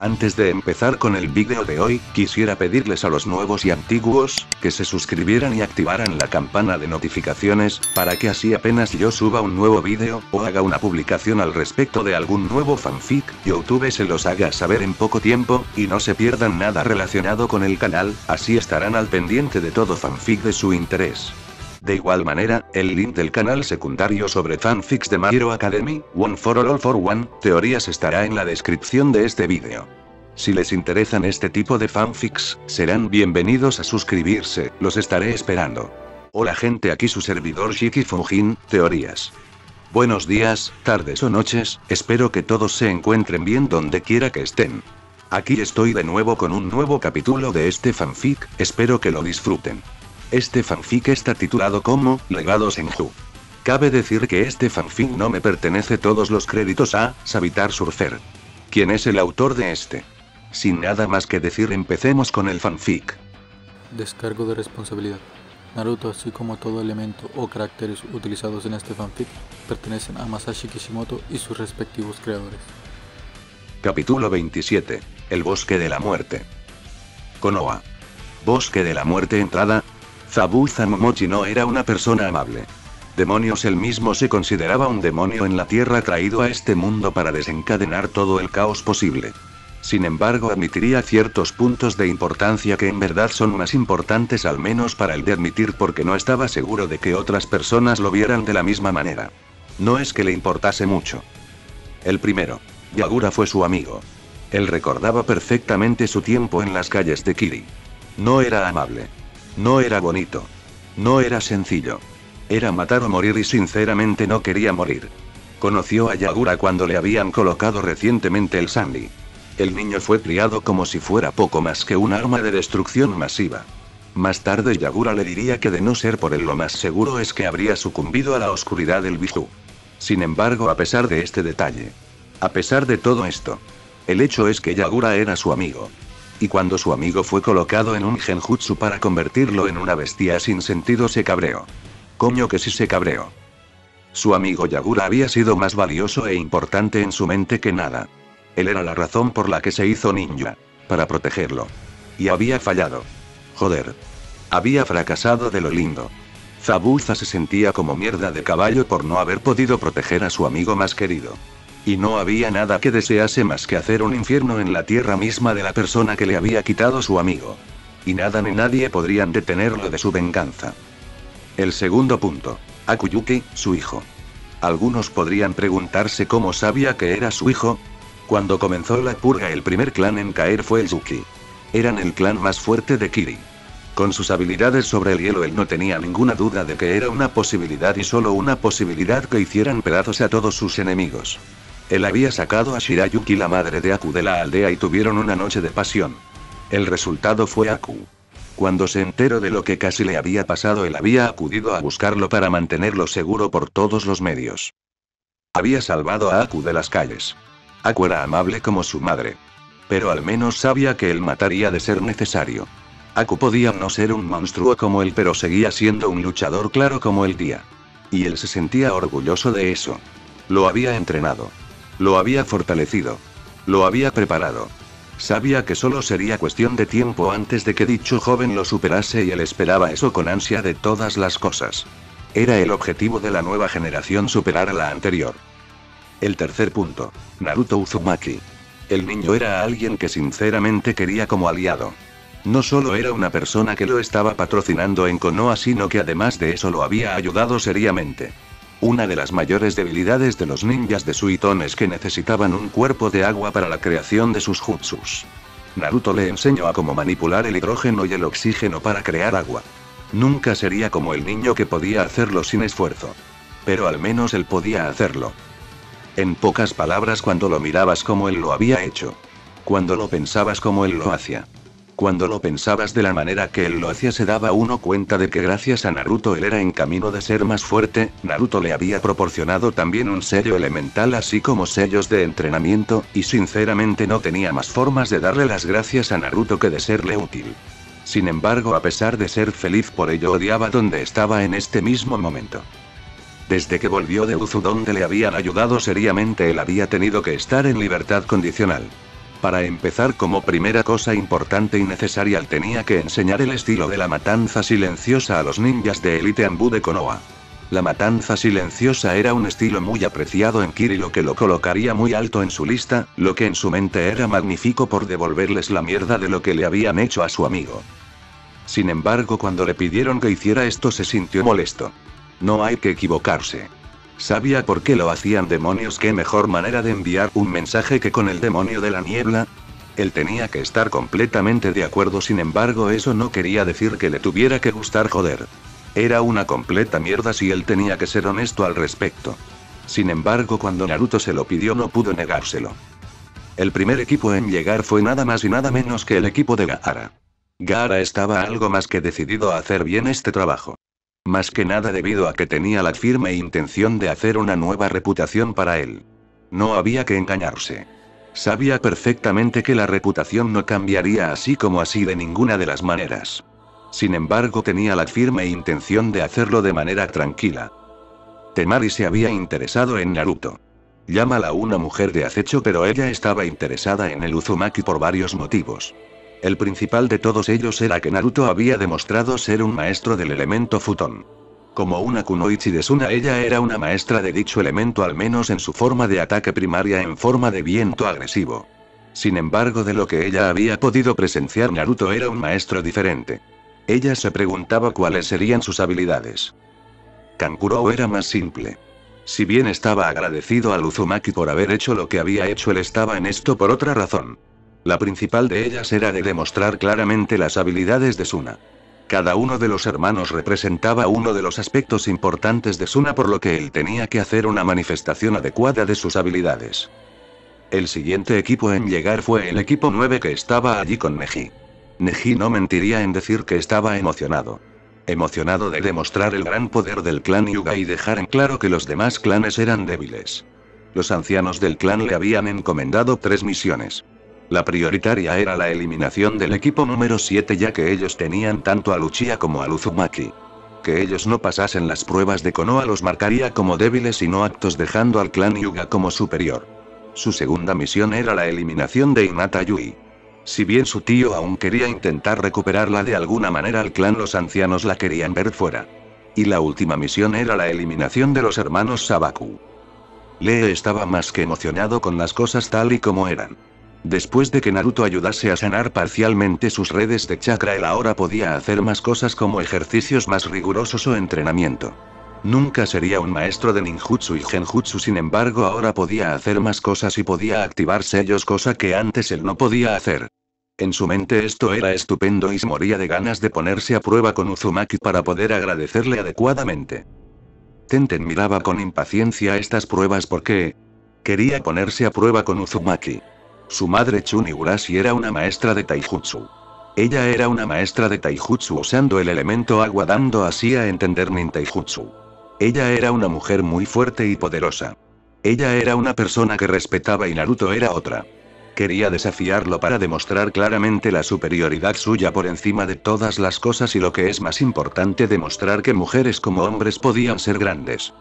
Antes de empezar con el vídeo de hoy, quisiera pedirles a los nuevos y antiguos, que se suscribieran y activaran la campana de notificaciones, para que así apenas yo suba un nuevo vídeo, o haga una publicación al respecto de algún nuevo fanfic, Youtube se los haga saber en poco tiempo, y no se pierdan nada relacionado con el canal, así estarán al pendiente de todo fanfic de su interés. De igual manera, el link del canal secundario sobre fanfics de My Hero Academy, One for All All for One, teorías estará en la descripción de este vídeo. Si les interesan este tipo de fanfics, serán bienvenidos a suscribirse, los estaré esperando. Hola gente aquí su servidor Shiki Fujin, teorías. Buenos días, tardes o noches, espero que todos se encuentren bien donde quiera que estén. Aquí estoy de nuevo con un nuevo capítulo de este fanfic, espero que lo disfruten. Este fanfic está titulado como Legados en Ju. Cabe decir que este fanfic no me pertenece todos los créditos a Savitar Surfer. ¿Quién es el autor de este? Sin nada más que decir empecemos con el fanfic. Descargo de responsabilidad. Naruto, así como todo elemento o caracteres utilizados en este fanfic, pertenecen a Masashi Kishimoto y sus respectivos creadores. Capítulo 27. El bosque de la muerte. Konoha. Bosque de la muerte entrada, Zabuza Momochi no era una persona amable. Demonios él mismo se consideraba un demonio en la tierra traído a este mundo para desencadenar todo el caos posible. Sin embargo, admitiría ciertos puntos de importancia que en verdad son más importantes al menos para el de admitir porque no estaba seguro de que otras personas lo vieran de la misma manera. No es que le importase mucho. El primero. Yagura fue su amigo. Él recordaba perfectamente su tiempo en las calles de Kiri. No era amable. No era bonito. No era sencillo. Era matar o morir y sinceramente no quería morir. Conoció a Yagura cuando le habían colocado recientemente el Sandy. El niño fue criado como si fuera poco más que un arma de destrucción masiva. Más tarde Yagura le diría que de no ser por él lo más seguro es que habría sucumbido a la oscuridad del Biju. Sin embargo, a pesar de este detalle, a pesar de todo esto, el hecho es que Yagura era su amigo. Y cuando su amigo fue colocado en un genjutsu para convertirlo en una bestia sin sentido se cabreó. Coño que sí se cabreó. Su amigo Yagura había sido más valioso e importante en su mente que nada. Él era la razón por la que se hizo ninja. Para protegerlo. Y había fallado. Joder. Había fracasado de lo lindo. Zabuza se sentía como mierda de caballo por no haber podido proteger a su amigo más querido. Y no había nada que desease más que hacer un infierno en la tierra misma de la persona que le había quitado su amigo. Y nada ni nadie podrían detenerlo de su venganza. El segundo punto. Akuyuki, su hijo. Algunos podrían preguntarse cómo sabía que era su hijo. Cuando comenzó la purga el primer clan en caer fue el Yuki. Eran el clan más fuerte de Kiri. Con sus habilidades sobre el hielo él no tenía ninguna duda de que era una posibilidad y solo una posibilidad que hicieran pedazos a todos sus enemigos. Él había sacado a Shirayuki la madre de Aku de la aldea y tuvieron una noche de pasión. El resultado fue Aku. Cuando se enteró de lo que casi le había pasado él había acudido a buscarlo para mantenerlo seguro por todos los medios. Había salvado a Aku de las calles. Aku era amable como su madre. Pero al menos sabía que él mataría de ser necesario. Aku podía no ser un monstruo como él pero seguía siendo un luchador claro como el día. Y él se sentía orgulloso de eso. Lo había entrenado. Lo había fortalecido. Lo había preparado. Sabía que solo sería cuestión de tiempo antes de que dicho joven lo superase y él esperaba eso con ansia de todas las cosas. Era el objetivo de la nueva generación superar a la anterior. El tercer punto. Naruto Uzumaki. El niño era alguien que sinceramente quería como aliado. No solo era una persona que lo estaba patrocinando en Konoha, sino que además de eso lo había ayudado seriamente. Una de las mayores debilidades de los ninjas de Suiton es que necesitaban un cuerpo de agua para la creación de sus jutsus. Naruto le enseñó a cómo manipular el hidrógeno y el oxígeno para crear agua. Nunca sería como el niño que podía hacerlo sin esfuerzo. Pero al menos él podía hacerlo. En pocas palabras cuando lo mirabas como él lo había hecho. Cuando lo pensabas como él lo hacía. Cuando lo pensabas de la manera que él lo hacía se daba uno cuenta de que gracias a Naruto él era en camino de ser más fuerte, Naruto le había proporcionado también un sello elemental así como sellos de entrenamiento, y sinceramente no tenía más formas de darle las gracias a Naruto que de serle útil. Sin embargo, a pesar de ser feliz por ello odiaba donde estaba en este mismo momento. Desde que volvió de Uzu donde le habían ayudado seriamente él había tenido que estar en libertad condicional. Para empezar como primera cosa importante y necesaria tenía que enseñar el estilo de la matanza silenciosa a los ninjas de élite Ambu de Konoha. La matanza silenciosa era un estilo muy apreciado en Kiri lo que lo colocaría muy alto en su lista, lo que en su mente era magnífico por devolverles la mierda de lo que le habían hecho a su amigo. Sin embargo cuando le pidieron que hiciera esto se sintió molesto. No hay que equivocarse. Sabía por qué lo hacían demonios, qué mejor manera de enviar un mensaje que con el demonio de la niebla. Él tenía que estar completamente de acuerdo, sin embargo eso no quería decir que le tuviera que gustar joder. Era una completa mierda si él tenía que ser honesto al respecto. Sin embargo cuando Naruto se lo pidió no pudo negárselo. El primer equipo en llegar fue nada más y nada menos que el equipo de Gaara. Gaara estaba algo más que decidido a hacer bien este trabajo. Más que nada debido a que tenía la firme intención de hacer una nueva reputación para él. No había que engañarse. Sabía perfectamente que la reputación no cambiaría así como así de ninguna de las maneras. Sin embargo tenía la firme intención de hacerlo de manera tranquila. Temari se había interesado en Naruto. Llámala una mujer de acecho pero ella estaba interesada en el Uzumaki por varios motivos. El principal de todos ellos era que Naruto había demostrado ser un maestro del elemento futón. Como una kunoichi de Suna ella era una maestra de dicho elemento al menos en su forma de ataque primaria en forma de viento agresivo. Sin embargo de lo que ella había podido presenciar Naruto era un maestro diferente. Ella se preguntaba cuáles serían sus habilidades. Kankuro era más simple. Si bien estaba agradecido a Uzumaki por haber hecho lo que había hecho él estaba en esto por otra razón. La principal de ellas era de demostrar claramente las habilidades de Suna. Cada uno de los hermanos representaba uno de los aspectos importantes de Suna por lo que él tenía que hacer una manifestación adecuada de sus habilidades. El siguiente equipo en llegar fue el equipo 9 que estaba allí con Neji. Neji no mentiría en decir que estaba emocionado. Emocionado de demostrar el gran poder del clan Yuga y dejar en claro que los demás clanes eran débiles. Los ancianos del clan le habían encomendado tres misiones. La prioritaria era la eliminación del equipo número 7 ya que ellos tenían tanto a Luchia como a Uzumaki. Que ellos no pasasen las pruebas de Konoha los marcaría como débiles y no actos dejando al clan Yuga como superior. Su segunda misión era la eliminación de Inata Yui. Si bien su tío aún quería intentar recuperarla de alguna manera al clan los ancianos la querían ver fuera. Y la última misión era la eliminación de los hermanos Sabaku. Lee estaba más que emocionado con las cosas tal y como eran. Después de que Naruto ayudase a sanar parcialmente sus redes de chakra, él ahora podía hacer más cosas como ejercicios más rigurosos o entrenamiento. Nunca sería un maestro de ninjutsu y genjutsu, sin embargo, ahora podía hacer más cosas y podía activar sellos, cosa que antes él no podía hacer. En su mente esto era estupendo y se moría de ganas de ponerse a prueba con Uzumaki para poder agradecerle adecuadamente. Tenten miraba con impaciencia estas pruebas porque quería ponerse a prueba con Uzumaki. Su madre Chun Igurashi era una maestra de taijutsu. Ella era una maestra de taijutsu usando el elemento agua dando así a entender nintaijutsu. Ella era una mujer muy fuerte y poderosa. Ella era una persona que respetaba y Naruto era otra. Quería desafiarlo para demostrar claramente la superioridad suya por encima de todas las cosas y lo que es más importante demostrar que mujeres como hombres podían ser grandes.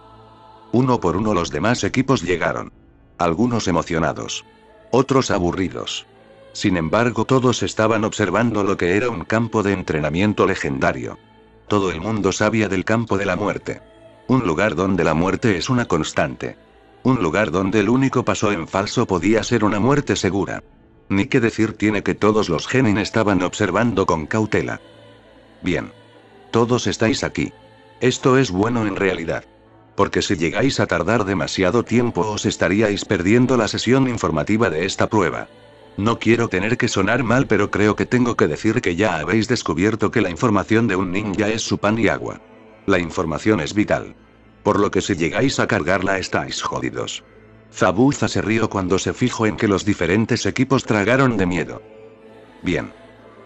Uno por uno los demás equipos llegaron. Algunos emocionados otros aburridos. Sin embargo, todos estaban observando lo que era un campo de entrenamiento legendario. Todo el mundo sabía del campo de la muerte. Un lugar donde la muerte es una constante. Un lugar donde el único paso en falso podía ser una muerte segura. Ni qué decir tiene que todos los genin estaban observando con cautela. Bien. Todos estáis aquí. Esto es bueno en realidad porque si llegáis a tardar demasiado tiempo os estaríais perdiendo la sesión informativa de esta prueba. No quiero tener que sonar mal, pero creo que tengo que decir que ya habéis descubierto que la información de un ninja es su pan y agua. La información es vital. Por lo que si llegáis a cargarla estáis jodidos. Zabuza se rió cuando se fijó en que los diferentes equipos tragaron de miedo. Bien.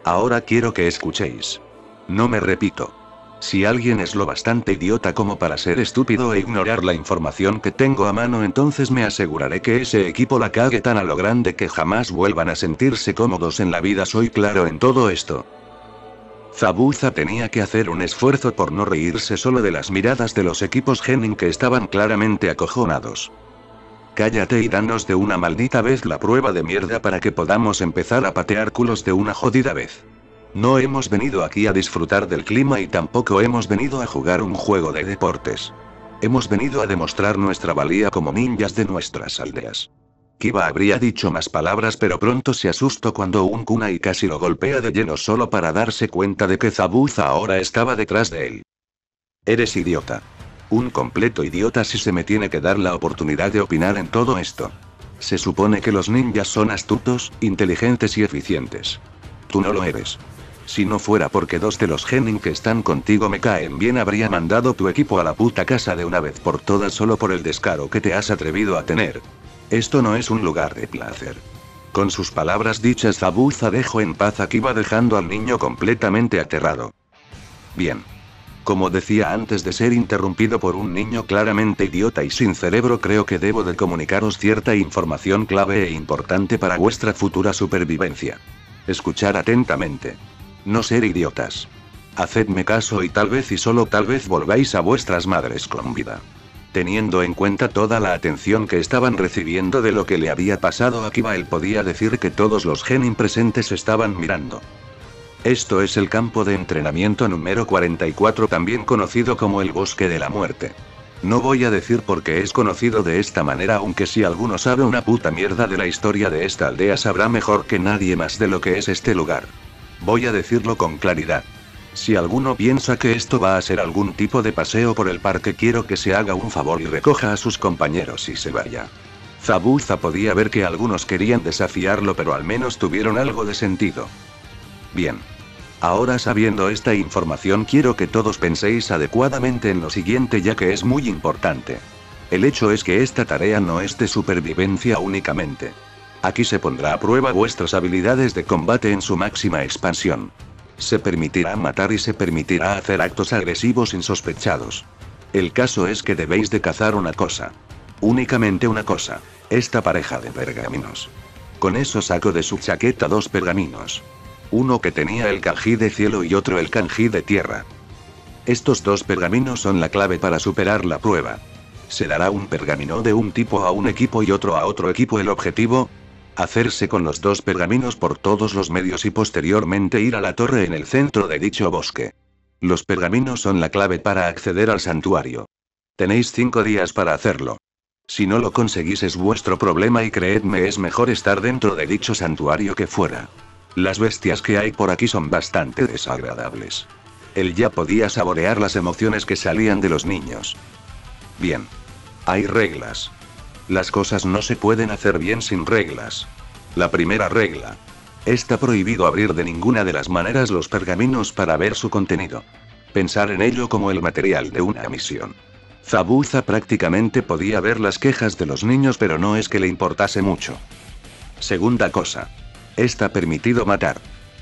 Ahora quiero que escuchéis. No me repito. Si alguien es lo bastante idiota como para ser estúpido e ignorar la información que tengo a mano, entonces me aseguraré que ese equipo la cague tan a lo grande que jamás vuelvan a sentirse cómodos en la vida. Soy claro en todo esto. Zabuza tenía que hacer un esfuerzo por no reírse solo de las miradas de los equipos Genin que estaban claramente acojonados. Cállate y danos de una maldita vez la prueba de mierda para que podamos empezar a patear culos de una jodida vez. No hemos venido aquí a disfrutar del clima y tampoco hemos venido a jugar un juego de deportes. Hemos venido a demostrar nuestra valía como ninjas de nuestras aldeas. Kiba habría dicho más palabras pero pronto se asustó cuando un kunai casi lo golpea de lleno solo para darse cuenta de que Zabuza ahora estaba detrás de él. Eres idiota. Un completo idiota si se me tiene que dar la oportunidad de opinar en todo esto. Se supone que los ninjas son astutos, inteligentes y eficientes. Tú no lo eres. Si no fuera porque dos de los genin que están contigo me caen bien, habría mandado tu equipo a la puta casa de una vez por todas solo por el descaro que te has atrevido a tener. Esto no es un lugar de placer. Con sus palabras dichas, Zabuza dejó en paz a Kiba dejando al niño completamente aterrado. Bien. Como decía antes de ser interrumpido por un niño claramente idiota y sin cerebro, creo que debo de comunicaros cierta información clave e importante para vuestra futura supervivencia. Escuchar atentamente. No ser idiotas. Hacedme caso y tal vez y solo tal vez volváis a vuestras madres con vida. Teniendo en cuenta toda la atención que estaban recibiendo de lo que le había pasado a Kiba, él podía decir que todos los genin presentes estaban mirando. Esto es el campo de entrenamiento número 44, también conocido como el Bosque de la Muerte. No voy a decir por qué es conocido de esta manera, aunque si alguno sabe una puta mierda de la historia de esta aldea sabrá mejor que nadie más de lo que es este lugar. Voy a decirlo con claridad. Si alguno piensa que esto va a ser algún tipo de paseo por el parque, quiero que se haga un favor y recoja a sus compañeros y se vaya. Zabuza podía ver que algunos querían desafiarlo, pero al menos tuvieron algo de sentido. Bien. Ahora sabiendo esta información quiero que todos penséis adecuadamente en lo siguiente ya que es muy importante. El hecho es que esta tarea no es de supervivencia únicamente. Aquí se pondrá a prueba vuestras habilidades de combate en su máxima expansión. Se permitirá matar y se permitirá hacer actos agresivos insospechados. El caso es que debéis de cazar una cosa. Únicamente una cosa. Esta pareja de pergaminos. Con eso saco de su chaqueta dos pergaminos. Uno que tenía el kanji de cielo y otro el kanji de tierra. Estos dos pergaminos son la clave para superar la prueba. Se dará un pergamino de un tipo a un equipo y otro a otro equipo. El objetivo, hacerse con los dos pergaminos por todos los medios y posteriormente ir a la torre en el centro de dicho bosque. Los pergaminos son la clave para acceder al santuario. Tenéis cinco días para hacerlo. Si no lo conseguís es vuestro problema y creedme es mejor estar dentro de dicho santuario que fuera. Las bestias que hay por aquí son bastante desagradables. Él ya podía saborear las emociones que salían de los niños. Bien. Hay reglas. Las cosas no se pueden hacer bien sin reglas. La primera regla. Está prohibido abrir de ninguna de las maneras los pergaminos para ver su contenido. Pensar en ello como el material de una misión. Zabuza prácticamente podía ver las quejas de los niños pero no es que le importase mucho. Segunda cosa. Está permitido matar.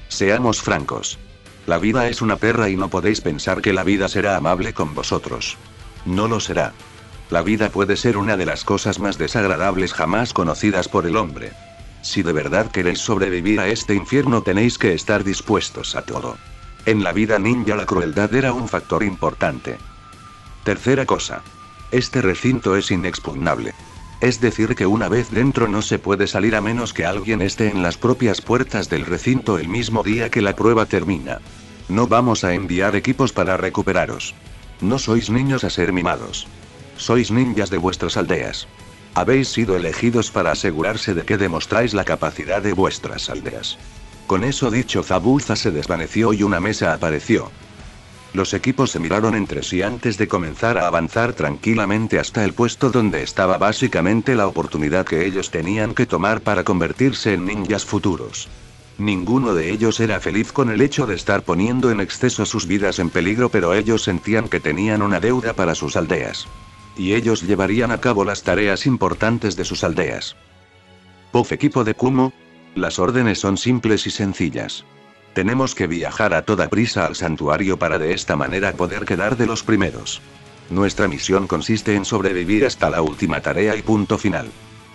Seamos francos. La vida es una perra y no podéis pensar que la vida será amable con vosotros. No lo será. La vida puede ser una de las cosas más desagradables jamás conocidas por el hombre. Si de verdad queréis sobrevivir a este infierno tenéis que estar dispuestos a todo. En la vida ninja la crueldad era un factor importante. Tercera cosa. Este recinto es inexpugnable. Es decir, que una vez dentro no se puede salir a menos que alguien esté en las propias puertas del recinto el mismo día que la prueba termina. No vamos a enviar equipos para recuperaros. No sois niños a ser mimados. Sois ninjas de vuestras aldeas. Habéis sido elegidos para asegurarse de que demostráis la capacidad de vuestras aldeas. Con eso dicho, Zabuza se desvaneció y una mesa apareció. Los equipos se miraron entre sí antes de comenzar a avanzar tranquilamente hasta el puesto donde estaba básicamente la oportunidad que ellos tenían que tomar para convertirse en ninjas futuros. Ninguno de ellos era feliz con el hecho de estar poniendo en exceso sus vidas en peligro, pero ellos sentían que tenían una deuda para sus aldeas y ellos llevarían a cabo las tareas importantes de sus aldeas. Puff equipo de Kumo. Las órdenes son simples y sencillas. Tenemos que viajar a toda prisa al santuario para de esta manera poder quedar de los primeros. Nuestra misión consiste en sobrevivir hasta la última tarea y punto final.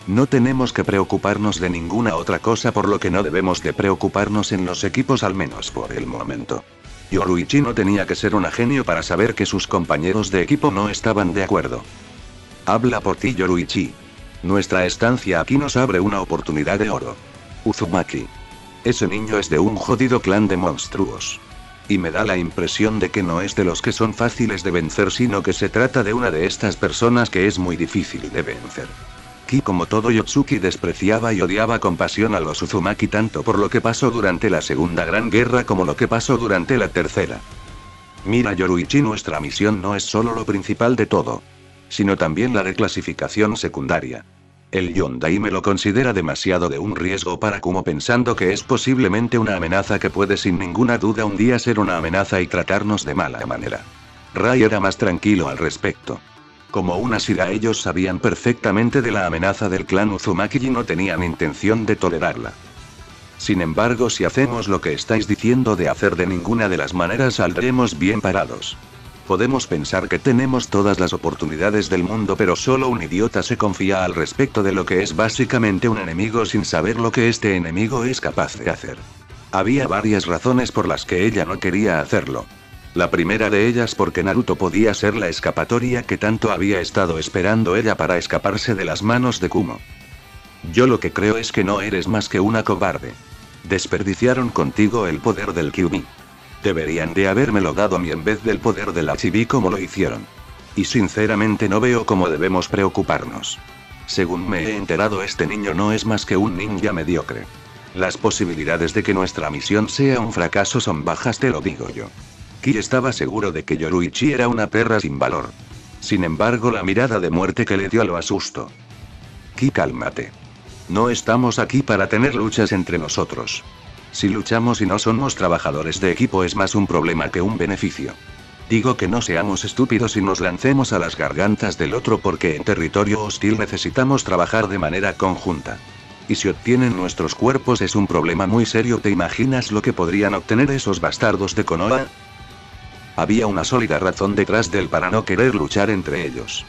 No tenemos que preocuparnos de ninguna otra cosa por lo que no debemos de preocuparnos en los equipos al menos por el momento. Yoruichi no tenía que ser un genio para saber que sus compañeros de equipo no estaban de acuerdo. Habla por ti Yoruichi. Nuestra estancia aquí nos abre una oportunidad de oro. Uzumaki. Ese niño es de un jodido clan de monstruos. Y me da la impresión de que no es de los que son fáciles de vencer, sino que se trata de una de estas personas que es muy difícil de vencer. Ki como todo Yotsuki despreciaba y odiaba con pasión a los Uzumaki tanto por lo que pasó durante la Segunda Gran Guerra como lo que pasó durante la Tercera. Mira Yoruichi nuestra misión no es solo lo principal de todo, sino también la de clasificación secundaria. El Yondai me lo considera demasiado de un riesgo para Kumo pensando que es posiblemente una amenaza que puede sin ninguna duda un día ser una amenaza y tratarnos de mala manera. Rai era más tranquilo al respecto. Como una sida ellos sabían perfectamente de la amenaza del clan Uzumaki y no tenían intención de tolerarla. Sin embargo, si hacemos lo que estáis diciendo de hacer de ninguna de las maneras saldremos bien parados. Podemos pensar que tenemos todas las oportunidades del mundo, pero solo un idiota se confía al respecto de lo que es básicamente un enemigo sin saber lo que este enemigo es capaz de hacer. Había varias razones por las que ella no quería hacerlo. La primera de ellas porque Naruto podía ser la escapatoria que tanto había estado esperando ella para escaparse de las manos de Kumo. Yo lo que creo es que no eres más que una cobarde. Desperdiciaron contigo el poder del Kyubi. Deberían de habérmelo dado a mí en vez del poder de la chibi como lo hicieron. Y sinceramente no veo cómo debemos preocuparnos. Según me he enterado este niño no es más que un ninja mediocre. Las posibilidades de que nuestra misión sea un fracaso son bajas te lo digo yo. Ki estaba seguro de que Yoruichi era una perra sin valor. Sin embargo la mirada de muerte que le dio lo asustó. Ki cálmate. No estamos aquí para tener luchas entre nosotros. Si luchamos y no somos trabajadores de equipo es más un problema que un beneficio. Digo que no seamos estúpidos y nos lancemos a las gargantas del otro porque en territorio hostil necesitamos trabajar de manera conjunta. Y si obtienen nuestros cuerpos es un problema muy serio, ¿te imaginas lo que podrían obtener esos bastardos de Konoha? Había una sólida razón detrás del para no querer luchar entre ellos.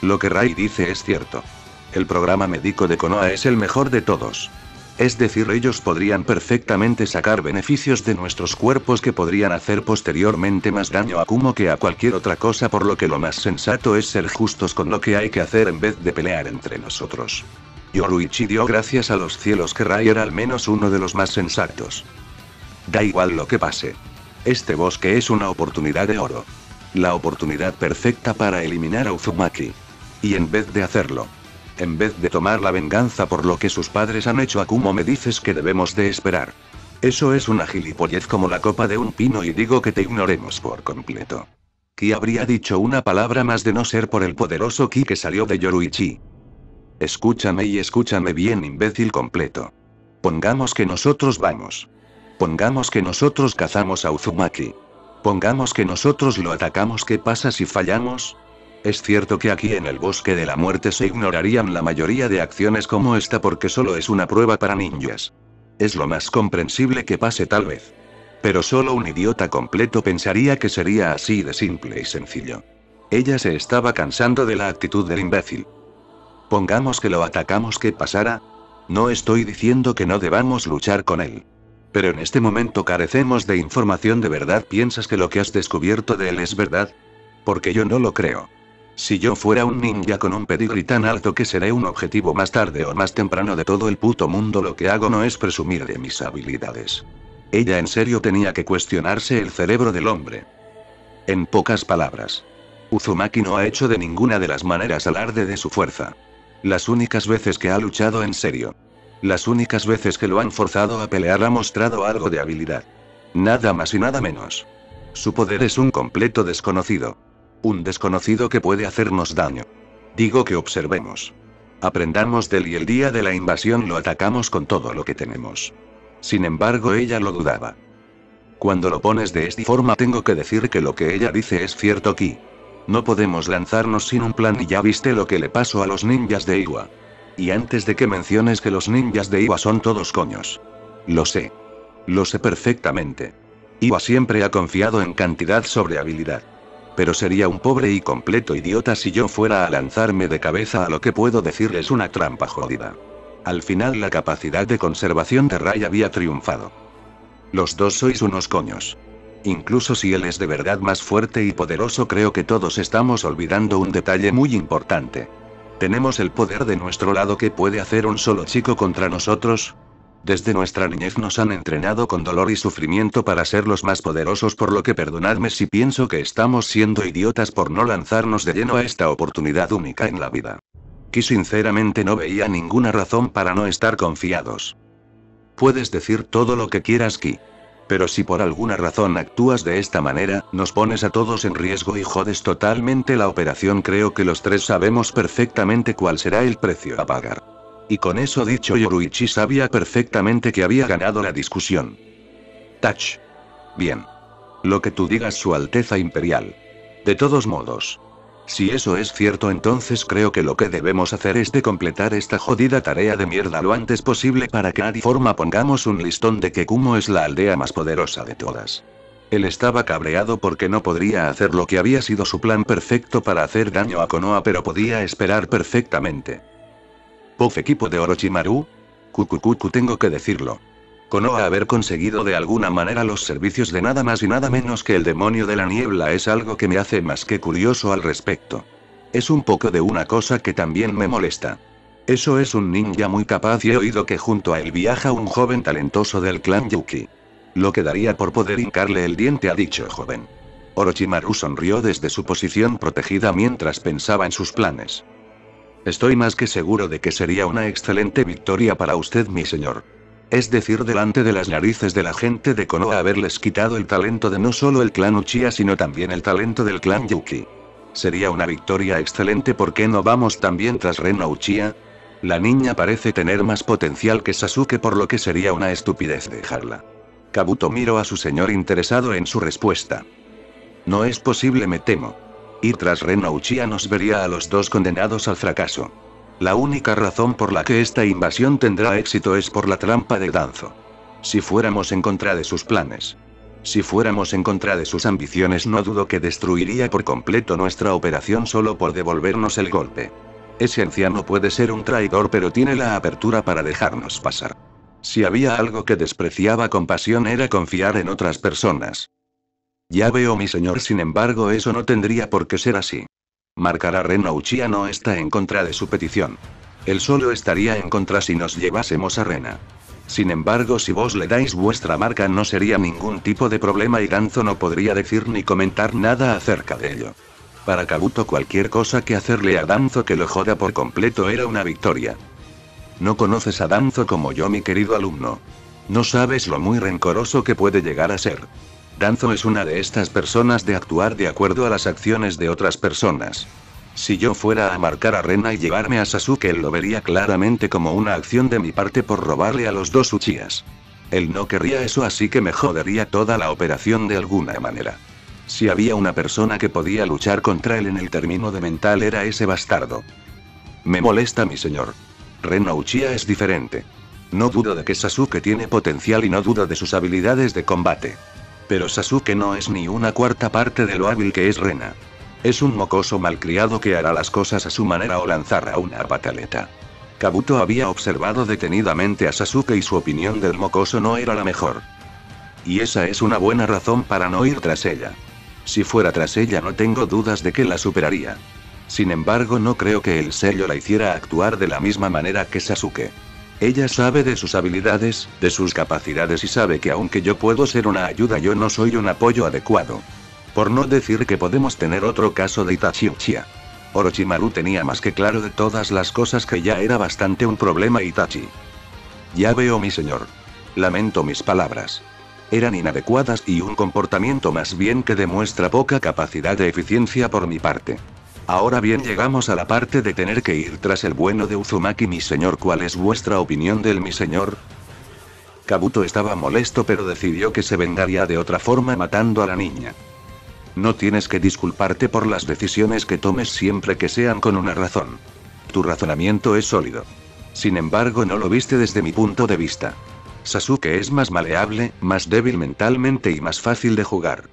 Lo que Rai dice es cierto. El programa médico de Konoha es el mejor de todos. Es decir, ellos podrían perfectamente sacar beneficios de nuestros cuerpos que podrían hacer posteriormente más daño a Kumo que a cualquier otra cosa, por lo que lo más sensato es ser justos con lo que hay que hacer en vez de pelear entre nosotros. Yoruichi dio gracias a los cielos que Rai era al menos uno de los más sensatos. Da igual lo que pase. Este bosque es una oportunidad de oro. La oportunidad perfecta para eliminar a Uzumaki. Y en vez de hacerlo, en vez de tomar la venganza por lo que sus padres han hecho a Kumo me dices que debemos de esperar. Eso es una gilipollez como la copa de un pino y digo que te ignoremos por completo. Ki habría dicho una palabra más de no ser por el poderoso Ki que salió de Yoruichi. Escúchame y escúchame bien imbécil completo. Pongamos que nosotros vamos. Pongamos que nosotros cazamos a Uzumaki. Pongamos que nosotros lo atacamos, ¿qué pasa si fallamos? Es cierto que aquí en el bosque de la muerte se ignorarían la mayoría de acciones como esta porque solo es una prueba para ninjas. Es lo más comprensible que pase tal vez. Pero solo un idiota completo pensaría que sería así de simple y sencillo. Ella se estaba cansando de la actitud del imbécil. Pongamos que lo atacamos, ¿qué pasará? No estoy diciendo que no debamos luchar con él. Pero en este momento carecemos de información de verdad. ¿Piensas que lo que has descubierto de él es verdad? Porque yo no lo creo. Si yo fuera un ninja con un pedigrí tan alto que seré un objetivo más tarde o más temprano de todo el puto mundo, lo que hago no es presumir de mis habilidades. Ella en serio tenía que cuestionarse el cerebro del hombre. En pocas palabras. Uzumaki no ha hecho de ninguna de las maneras alarde de su fuerza. Las únicas veces que ha luchado en serio. Las únicas veces que lo han forzado a pelear ha mostrado algo de habilidad. Nada más y nada menos. Su poder es un completo desconocido. Un desconocido que puede hacernos daño. Digo que observemos. Aprendamos de él y el día de la invasión lo atacamos con todo lo que tenemos. Sin embargo, ella lo dudaba. Cuando lo pones de esta forma tengo que decir que lo que ella dice es cierto aquí. No podemos lanzarnos sin un plan y ya viste lo que le pasó a los ninjas de Iwa. Y antes de que menciones que los ninjas de Iwa son todos coños. Lo sé. Lo sé perfectamente. Iwa siempre ha confiado en cantidad sobre habilidad pero sería un pobre y completo idiota si yo fuera a lanzarme de cabeza a lo que puedo decirles una trampa jodida. Al final la capacidad de conservación de Ray había triunfado. Los dos sois unos coños. Incluso si él es de verdad más fuerte y poderoso, creo que todos estamos olvidando un detalle muy importante. ¿Tenemos el poder de nuestro lado que puede hacer un solo chico contra nosotros? Desde nuestra niñez nos han entrenado con dolor y sufrimiento para ser los más poderosos, por lo que perdonadme si pienso que estamos siendo idiotas por no lanzarnos de lleno a esta oportunidad única en la vida. Que sinceramente no veía ninguna razón para no estar confiados. Puedes decir todo lo que quieras, Ki. Pero si por alguna razón actúas de esta manera, nos pones a todos en riesgo y jodes totalmente la operación. Creo que los tres sabemos perfectamente cuál será el precio a pagar. Y con eso dicho, Yoruichi sabía perfectamente que había ganado la discusión. Touch. Bien. Lo que tú digas, Su Alteza Imperial. De todos modos. Si eso es cierto, entonces creo que lo que debemos hacer es de completar esta jodida tarea de mierda lo antes posible para que nadie forma pongamos un listón de que Kumo es la aldea más poderosa de todas. Él estaba cabreado porque no podría hacer lo que había sido su plan perfecto para hacer daño a Konoha, pero podía esperar perfectamente. Puff equipo de Orochimaru. Kukukuku tengo que decirlo. Konoha haber conseguido de alguna manera los servicios de nada más y nada menos que el demonio de la niebla es algo que me hace más que curioso al respecto. Es un poco de una cosa que también me molesta. Eso es un ninja muy capaz y he oído que junto a él viaja un joven talentoso del clan Yuki. Lo que daría por poder hincarle el diente a dicho joven. Orochimaru sonrió desde su posición protegida mientras pensaba en sus planes. Estoy más que seguro de que sería una excelente victoria para usted, mi señor. Es decir, delante de las narices de la gente de Konoha haberles quitado el talento de no solo el clan Uchiha sino también el talento del clan Yuki. Sería una victoria excelente ¿por qué no vamos también tras Reno Uchiha? La niña parece tener más potencial que Sasuke por lo que sería una estupidez dejarla. Kabuto miró a su señor interesado en su respuesta. No es posible me temo. Ir tras Reno Uchiha nos vería a los dos condenados al fracaso. La única razón por la que esta invasión tendrá éxito es por la trampa de Danzo. Si fuéramos en contra de sus planes. Si fuéramos en contra de sus ambiciones no dudo que destruiría por completo nuestra operación solo por devolvernos el golpe. Ese anciano puede ser un traidor pero tiene la apertura para dejarnos pasar. Si había algo que despreciaba con pasión era confiar en otras personas. Ya veo mi señor, sin embargo eso no tendría por qué ser así. Marcará Reno Uchiha no está en contra de su petición. Él solo estaría en contra si nos llevásemos a Rena. Sin embargo, si vos le dais vuestra marca no sería ningún tipo de problema y Danzo no podría decir ni comentar nada acerca de ello. Para Kabuto cualquier cosa que hacerle a Danzo que lo joda por completo era una victoria. No conoces a Danzo como yo mi querido alumno. No sabes lo muy rencoroso que puede llegar a ser. Danzo es una de estas personas de actuar de acuerdo a las acciones de otras personas. Si yo fuera a marcar a Rena y llevarme a Sasuke, él lo vería claramente como una acción de mi parte por robarle a los dos Uchihas. Él no querría eso, así que me jodería toda la operación de alguna manera. Si había una persona que podía luchar contra él en el término de mental, era ese bastardo. Me molesta, mi señor. Rena Uchiha es diferente. No dudo de que Sasuke tiene potencial y no dudo de sus habilidades de combate. Pero Sasuke no es ni una cuarta parte de lo hábil que es Rena. Es un mocoso malcriado que hará las cosas a su manera o lanzará una pataleta. Kabuto había observado detenidamente a Sasuke y su opinión del mocoso no era la mejor. Y esa es una buena razón para no ir tras ella. Si fuera tras ella no tengo dudas de que la superaría. Sin embargo no creo que el sello la hiciera actuar de la misma manera que Sasuke. Ella sabe de sus habilidades, de sus capacidades y sabe que aunque yo puedo ser una ayuda, yo no soy un apoyo adecuado. Por no decir que podemos tener otro caso de Itachi Uchiha. Orochimaru tenía más que claro de todas las cosas que ya era bastante un problema Itachi. Ya veo mi señor. Lamento mis palabras. Eran inadecuadas y un comportamiento más bien que demuestra poca capacidad de eficiencia por mi parte. Ahora bien llegamos a la parte de tener que ir tras el bueno de Uzumaki mi señor. ¿Cuál es vuestra opinión del mi señor? Kabuto estaba molesto pero decidió que se vengaría de otra forma matando a la niña. No tienes que disculparte por las decisiones que tomes siempre que sean con una razón. Tu razonamiento es sólido. Sin embargo no lo viste desde mi punto de vista. Sasuke es más maleable, más débil mentalmente y más fácil de jugar.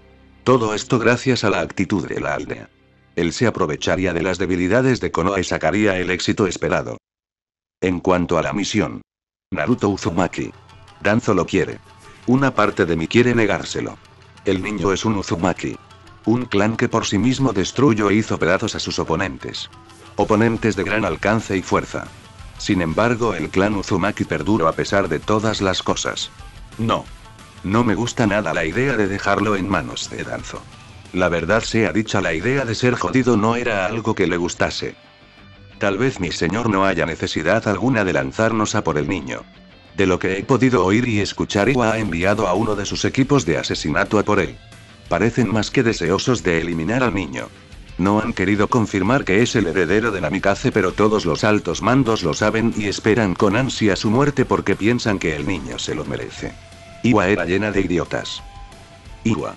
Todo esto gracias a la actitud de la aldea. Él se aprovecharía de las debilidades de Konoha y sacaría el éxito esperado. En cuanto a la misión. Naruto Uzumaki. Danzo lo quiere. Una parte de mí quiere negárselo. El niño es un Uzumaki. Un clan que por sí mismo destruyó e hizo pedazos a sus oponentes. Oponentes de gran alcance y fuerza. Sin embargo, el clan Uzumaki perduró a pesar de todas las cosas. No. No me gusta nada la idea de dejarlo en manos de Danzo. La verdad sea dicha, la idea de ser jodido no era algo que le gustase. Tal vez mi señor no haya necesidad alguna de lanzarnos a por el niño. De lo que he podido oír y escuchar, Iwa ha enviado a uno de sus equipos de asesinato a por él. Parecen más que deseosos de eliminar al niño. No han querido confirmar que es el heredero de Namikaze, pero todos los altos mandos lo saben y esperan con ansia su muerte porque piensan que el niño se lo merece. Iwa era llena de idiotas. Iwa.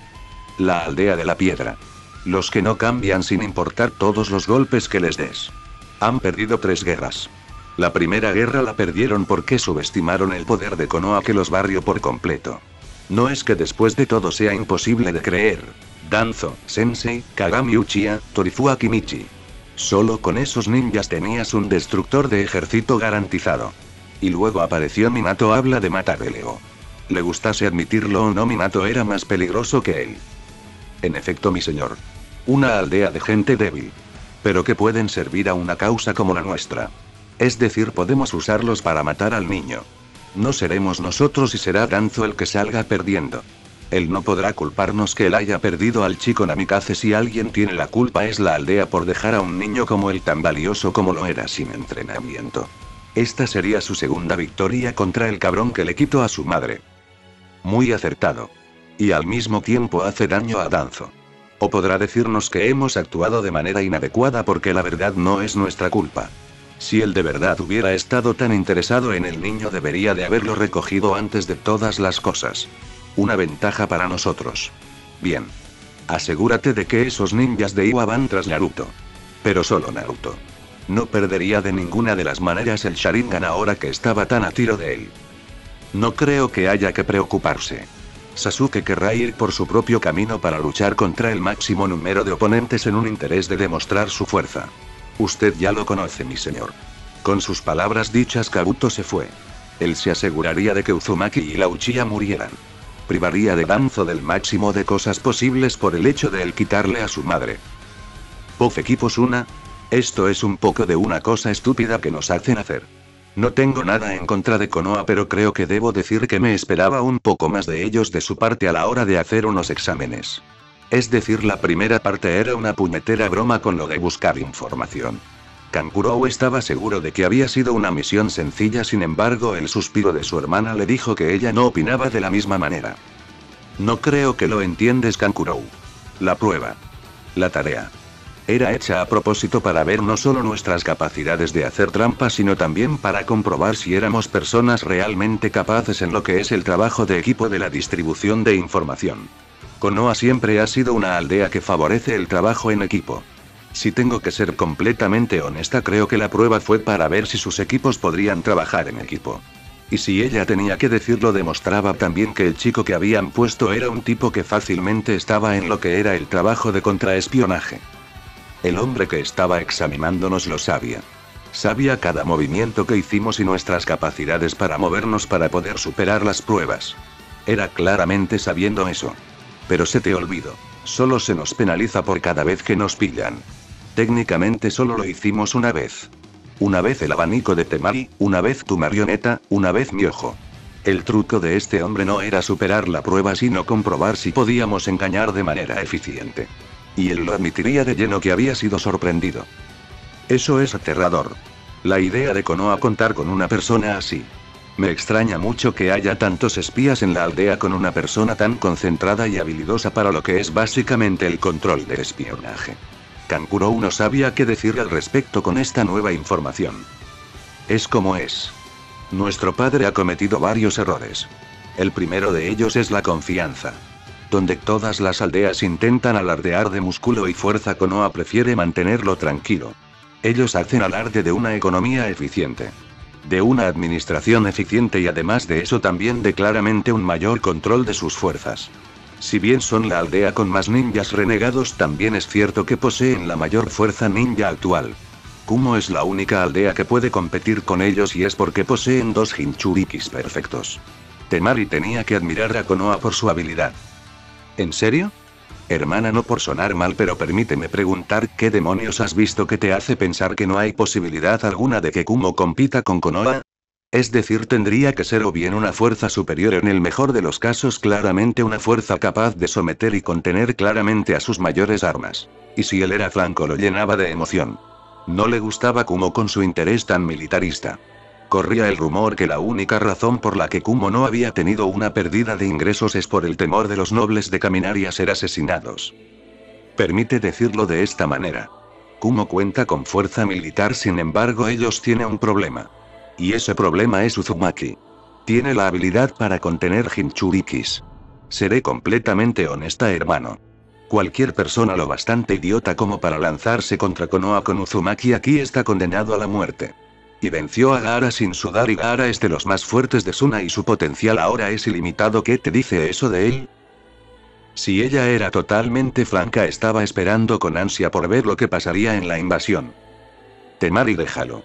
La aldea de la piedra. Los que no cambian sin importar todos los golpes que les des. Han perdido tres guerras. La primera guerra la perdieron porque subestimaron el poder de Konoha que los barrió por completo. No es que después de todo sea imposible de creer. Danzo, Sensei, Kagami Uchiha, Torifu Akimichi. Solo con esos ninjas tenías un destructor de ejército garantizado. Y luego apareció Minato habla de matar Ego. Le gustase admitirlo o no, Minato era más peligroso que él. En efecto, mi señor. Una aldea de gente débil. Pero que pueden servir a una causa como la nuestra. Es decir, podemos usarlos para matar al niño. No seremos nosotros y será Danzo el que salga perdiendo. Él no podrá culparnos que él haya perdido al chico Namikaze si alguien tiene la culpa es la aldea por dejar a un niño como él tan valioso como lo era sin entrenamiento. Esta sería su segunda victoria contra el cabrón que le quitó a su madre. Muy acertado. Y al mismo tiempo hace daño a Danzo. O podrá decirnos que hemos actuado de manera inadecuada porque la verdad no es nuestra culpa. Si él de verdad hubiera estado tan interesado en el niño debería de haberlo recogido antes de todas las cosas. Una ventaja para nosotros. Bien. Asegúrate de que esos ninjas de Iwa van tras Naruto. Pero solo Naruto. No perdería de ninguna de las maneras el Sharingan ahora que estaba tan a tiro de él. No creo que haya que preocuparse. Sasuke querrá ir por su propio camino para luchar contra el máximo número de oponentes en un interés de demostrar su fuerza. Usted ya lo conoce, mi señor. Con sus palabras dichas, Kabuto se fue. Él se aseguraría de que Uzumaki y la Uchiha murieran. Privaría de Danzo del máximo de cosas posibles por el hecho de él quitarle a su madre. Pof equipos una. Esto es un poco de una cosa estúpida que nos hacen hacer. No tengo nada en contra de Konoha, pero creo que debo decir que me esperaba un poco más de ellos de su parte a la hora de hacer unos exámenes. Es decir, la primera parte era una puñetera broma con lo de buscar información. Kankurou estaba seguro de que había sido una misión sencilla, sin embargo, el suspiro de su hermana le dijo que ella no opinaba de la misma manera. No creo que lo entiendes, Kankurou. La prueba. La tarea. Era hecha a propósito para ver no solo nuestras capacidades de hacer trampas, sino también para comprobar si éramos personas realmente capaces en lo que es el trabajo de equipo de la distribución de información. Konoha siempre ha sido una aldea que favorece el trabajo en equipo. Si tengo que ser completamente honesta, creo que la prueba fue para ver si sus equipos podrían trabajar en equipo. Y si ella tenía que decirlo, demostraba también que el chico que habían puesto era un tipo que fácilmente estaba en lo que era el trabajo de contraespionaje. El hombre que estaba examinándonos lo sabía. Sabía cada movimiento que hicimos y nuestras capacidades para movernos para poder superar las pruebas. Era claramente sabiendo eso. Pero se te olvidó. Solo se nos penaliza por cada vez que nos pillan. Técnicamente solo lo hicimos una vez. Una vez el abanico de Temari, una vez tu marioneta, una vez mi ojo. El truco de este hombre no era superar la prueba sino comprobar si podíamos engañar de manera eficiente. Y él lo admitiría de lleno que había sido sorprendido. Eso es aterrador. La idea de Konoha contar con una persona así. Me extraña mucho que haya tantos espías en la aldea con una persona tan concentrada y habilidosa para lo que es básicamente el control de espionaje. Kankurou no sabía qué decir al respecto con esta nueva información. Es como es. Nuestro padre ha cometido varios errores. El primero de ellos es la confianza. Donde todas las aldeas intentan alardear de músculo y fuerza, Konoha prefiere mantenerlo tranquilo. Ellos hacen alarde de una economía eficiente de una administración eficiente y además de eso también de claramente un mayor control de sus fuerzas. Si bien son la aldea con más ninjas renegados, también es cierto que poseen la mayor fuerza ninja actual. Kumo es la única aldea que puede competir con ellos y es porque poseen dos Hinchurikis perfectos. Temari tenía que admirar a Konoha por su habilidad. ¿En serio? Hermana, no por sonar mal, pero permíteme preguntar qué demonios has visto que te hace pensar que no hay posibilidad alguna de que Kumo compita con Konoha. Es decir, tendría que ser o bien una fuerza superior en el mejor de los casos, claramente una fuerza capaz de someter y contener claramente a sus mayores armas. Y si él era flanco lo llenaba de emoción. No le gustaba Kumo con su interés tan militarista. Corría el rumor que la única razón por la que Kumo no había tenido una pérdida de ingresos es por el temor de los nobles de caminar y a ser asesinados. Permite decirlo de esta manera. Kumo cuenta con fuerza militar, sin embargo ellos tienen un problema. Y ese problema es Uzumaki. Tiene la habilidad para contener Jinchurikis. Seré completamente honesta, hermano. Cualquier persona lo bastante idiota como para lanzarse contra Konoha con Uzumaki aquí está condenado a la muerte. Y venció a Gaara sin sudar y Gaara es de los más fuertes de Suna y su potencial ahora es ilimitado. ¿Qué te dice eso de él? Si ella era totalmente flanca estaba esperando con ansia por ver lo que pasaría en la invasión. Temari déjalo.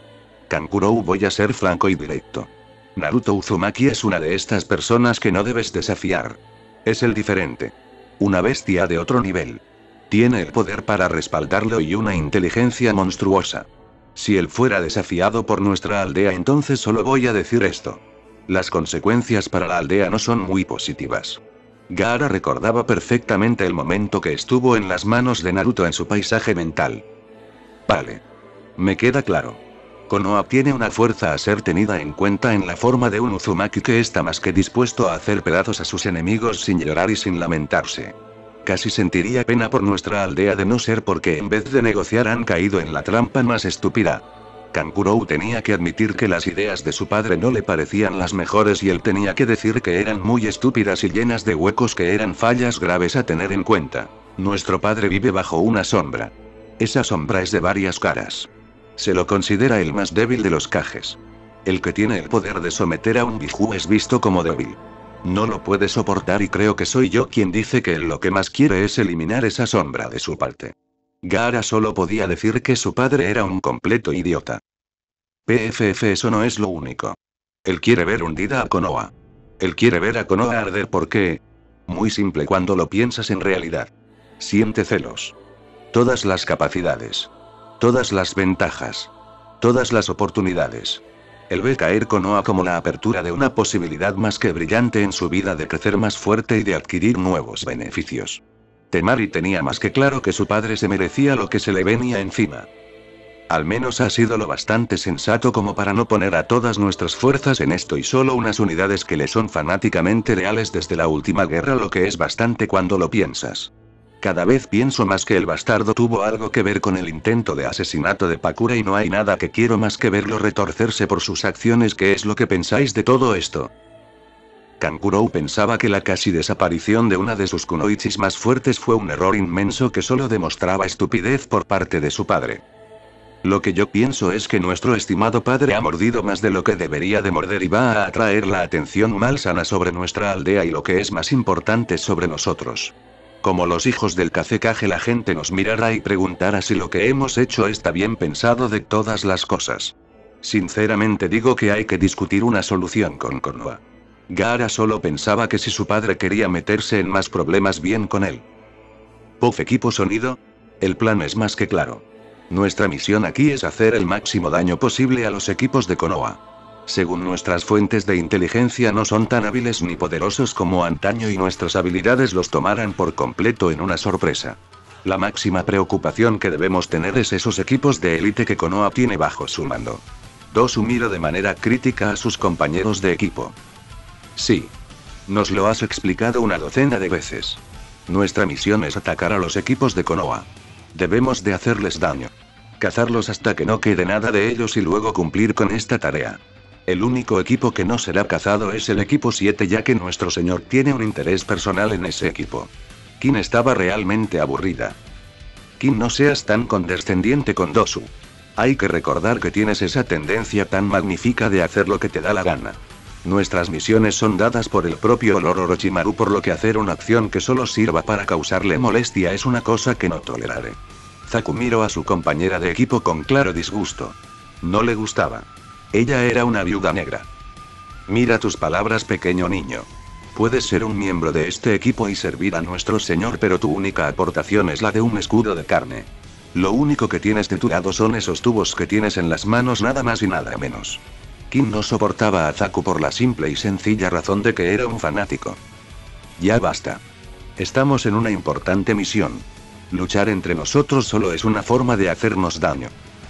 Kankurou voy a ser flanco y directo. Naruto Uzumaki es una de estas personas que no debes desafiar. Es el diferente. Una bestia de otro nivel. Tiene el poder para respaldarlo y una inteligencia monstruosa. Si él fuera desafiado por nuestra aldea entonces solo voy a decir esto. Las consecuencias para la aldea no son muy positivas. Gaara recordaba perfectamente el momento que estuvo en las manos de Naruto en su paisaje mental. Vale. Me queda claro. Konoha tiene una fuerza a ser tenida en cuenta en la forma de un Uzumaki que está más que dispuesto a hacer pedazos a sus enemigos sin llorar y sin lamentarse. Casi sentiría pena por nuestra aldea de no ser porque en vez de negociar han caído en la trampa más estúpida. Kankurou tenía que admitir que las ideas de su padre no le parecían las mejores y él tenía que decir que eran muy estúpidas y llenas de huecos que eran fallas graves a tener en cuenta. Nuestro padre vive bajo una sombra. Esa sombra es de varias caras. Se lo considera el más débil de los cajes. El que tiene el poder de someter a un biju es visto como débil. No lo puede soportar y creo que soy yo quien dice que él lo que más quiere es eliminar esa sombra de su parte. Gara solo podía decir que su padre era un completo idiota. PFF eso no es lo único. Él quiere ver hundida a Konoha. Él quiere ver a Konoha arder porque... Muy simple cuando lo piensas en realidad. Siente celos. Todas las capacidades. Todas las ventajas. Todas las oportunidades. Él ve caer Konoha como la apertura de una posibilidad más que brillante en su vida de crecer más fuerte y de adquirir nuevos beneficios. Temari tenía más que claro que su padre se merecía lo que se le venía encima. Al menos ha sido lo bastante sensato como para no poner a todas nuestras fuerzas en esto y solo unas unidades que le son fanáticamente leales desde la última guerra, lo que es bastante cuando lo piensas. Cada vez pienso más que el bastardo tuvo algo que ver con el intento de asesinato de Pakura y no hay nada que quiero más que verlo retorcerse por sus acciones. ¿Qué es lo que pensáis de todo esto? Kankurou pensaba que la casi desaparición de una de sus kunoichis más fuertes fue un error inmenso que solo demostraba estupidez por parte de su padre. Lo que yo pienso es que nuestro estimado padre ha mordido más de lo que debería de morder y va a atraer la atención malsana sobre nuestra aldea y lo que es más importante sobre nosotros. Como los hijos del cacécaje la gente nos mirará y preguntará si lo que hemos hecho está bien pensado de todas las cosas. Sinceramente digo que hay que discutir una solución con Konoha. Gara solo pensaba que si su padre quería meterse en más problemas bien con él. Puff equipo sonido. El plan es más que claro. Nuestra misión aquí es hacer el máximo daño posible a los equipos de Konoha. Según nuestras fuentes de inteligencia no son tan hábiles ni poderosos como antaño y nuestras habilidades los tomarán por completo en una sorpresa. La máxima preocupación que debemos tener es esos equipos de élite que Konoha tiene bajo su mando. Dosu mira de manera crítica a sus compañeros de equipo. Sí. Nos lo has explicado una docena de veces. Nuestra misión es atacar a los equipos de Konoha. Debemos de hacerles daño. Cazarlos hasta que no quede nada de ellos y luego cumplir con esta tarea. El único equipo que no será cazado es el equipo 7 ya que nuestro señor tiene un interés personal en ese equipo. Kim estaba realmente aburrida. Kim no seas tan condescendiente con Dosu. Hay que recordar que tienes esa tendencia tan magnífica de hacer lo que te da la gana. Nuestras misiones son dadas por el propio Lord Orochimaru por lo que hacer una acción que solo sirva para causarle molestia es una cosa que no toleraré. Zaku miró a su compañera de equipo con claro disgusto. No le gustaba. Ella era una viuda negra. Mira tus palabras, pequeño niño. Puedes ser un miembro de este equipo y servir a nuestro señor, pero tu única aportación es la de un escudo de carne. Lo único que tienes de tu lado son esos tubos que tienes en las manos nada más y nada menos. Kim no soportaba a Zaku por la simple y sencilla razón de que era un fanático. Ya basta. Estamos en una importante misión. Luchar entre nosotros solo es una forma de hacernos daño.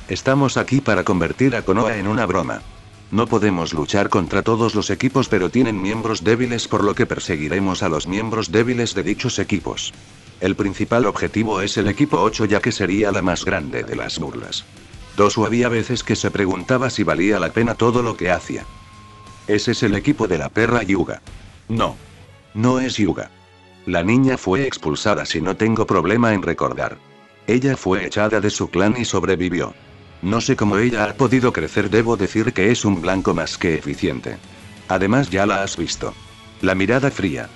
Estamos aquí para convertir a Konoha en una broma. No podemos luchar contra todos los equipos pero tienen miembros débiles por lo que perseguiremos a los miembros débiles de dichos equipos. El principal objetivo es el equipo 8 ya que sería la más grande de las burlas. Dosu había veces que se preguntaba si valía la pena todo lo que hacía. Ese es el equipo de la perra Yuga. No. No es Yuga. La niña fue expulsada si no tengo problema en recordar. Ella fue echada de su clan y sobrevivió. No sé cómo ella ha podido crecer, debo decir que es un blanco más que eficiente. Además ya la has visto. La mirada fría.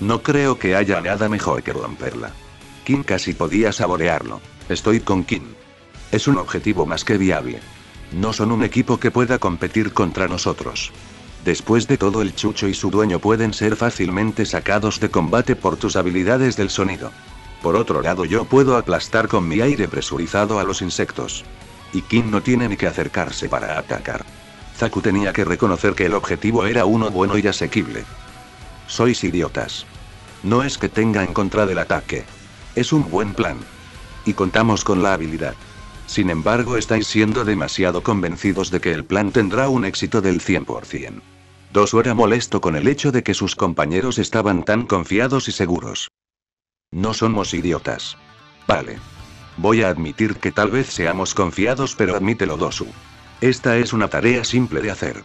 No creo que haya nada mejor que romperla. Kim casi podía saborearlo. Estoy con Kim. Es un objetivo más que viable. No son un equipo que pueda competir contra nosotros. Después de todo el chucho y su dueño pueden ser fácilmente sacados de combate por tus habilidades del sonido. Por otro lado yo puedo aplastar con mi aire presurizado a los insectos. Y Kim no tiene ni que acercarse para atacar. Zaku tenía que reconocer que el objetivo era uno bueno y asequible. Sois idiotas. No es que tenga en contra del ataque. Es un buen plan. Y contamos con la habilidad. Sin embargo, estáis siendo demasiado convencidos de que el plan tendrá un éxito del 100%. Dosu era molesto con el hecho de que sus compañeros estaban tan confiados y seguros. No somos idiotas. Vale. Voy a admitir que tal vez seamos confiados, pero admítelo, Dosu. Esta es una tarea simple de hacer.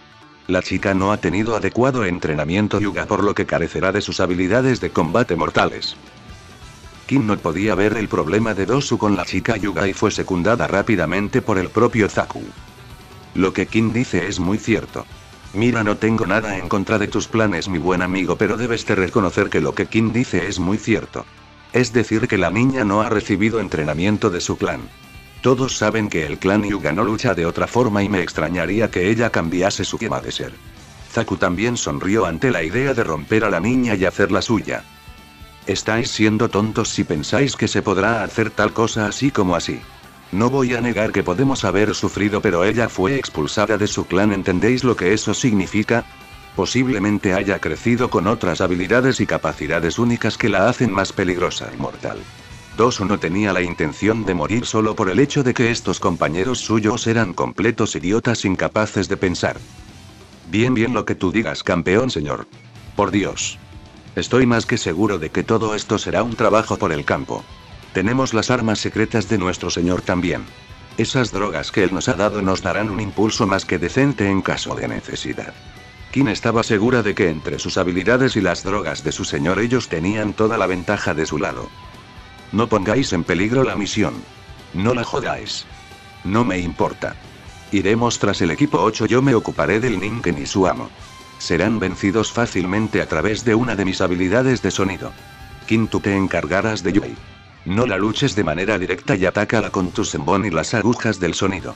La chica no ha tenido adecuado entrenamiento yuga por lo que carecerá de sus habilidades de combate mortales. Kim no podía ver el problema de Dosu con la chica Yuga y fue secundada rápidamente por el propio Zaku. Lo que Kim dice es muy cierto. Mira, no tengo nada en contra de tus planes, mi buen amigo, pero debes de reconocer que lo que Kim dice es muy cierto. Es decir, que la niña no ha recibido entrenamiento de su clan. Todos saben que el clan Yuga no lucha de otra forma y me extrañaría que ella cambiase su forma de ser. Zaku también sonrió ante la idea de romper a la niña y hacerla suya. Estáis siendo tontos si pensáis que se podrá hacer tal cosa así como así. No voy a negar que podemos haber sufrido, pero ella fue expulsada de su clan, ¿entendéis lo que eso significa? Posiblemente haya crecido con otras habilidades y capacidades únicas que la hacen más peligrosa y mortal. Dosu no tenía la intención de morir solo por el hecho de que estos compañeros suyos eran completos idiotas incapaces de pensar. Bien, bien lo que tú digas, campeón, señor. Por Dios. Estoy más que seguro de que todo esto será un trabajo por el campo. Tenemos las armas secretas de nuestro señor también. Esas drogas que él nos ha dado nos darán un impulso más que decente en caso de necesidad. Kim estaba segura de que entre sus habilidades y las drogas de su señor ellos tenían toda la ventaja de su lado. No pongáis en peligro la misión. No la jodáis. No me importa. Iremos tras el equipo 8, yo me ocuparé del Ninken y su amo. Serán vencidos fácilmente a través de una de mis habilidades de sonido. Kim, tú te encargarás de Yui. No la luches de manera directa y atácala con tu sembón y las agujas del sonido.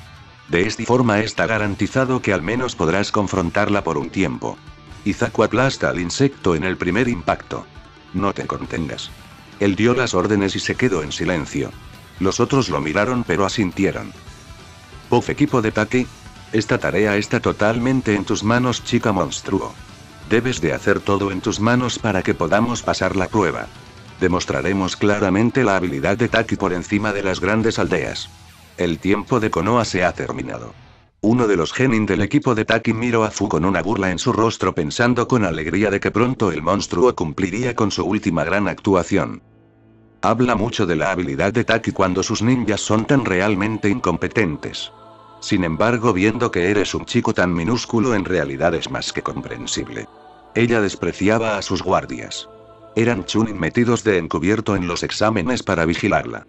De esta forma está garantizado que al menos podrás confrontarla por un tiempo. Izaku aplasta al insecto en el primer impacto. No te contengas. Él dio las órdenes y se quedó en silencio. Los otros lo miraron pero asintieron. Puff equipo de Taki, esta tarea está totalmente en tus manos, chica monstruo. Debes de hacer todo en tus manos para que podamos pasar la prueba. Demostraremos claramente la habilidad de Taki por encima de las grandes aldeas. El tiempo de Konoha se ha terminado. Uno de los genin del equipo de Taki miró a Fu con una burla en su rostro pensando con alegría de que pronto el monstruo cumpliría con su última gran actuación. Habla mucho de la habilidad de Taki cuando sus ninjas son tan realmente incompetentes. Sin embargo, viendo que eres un chico tan minúsculo en realidad es más que comprensible. Ella despreciaba a sus guardias. Eran chunin metidos de encubierto en los exámenes para vigilarla.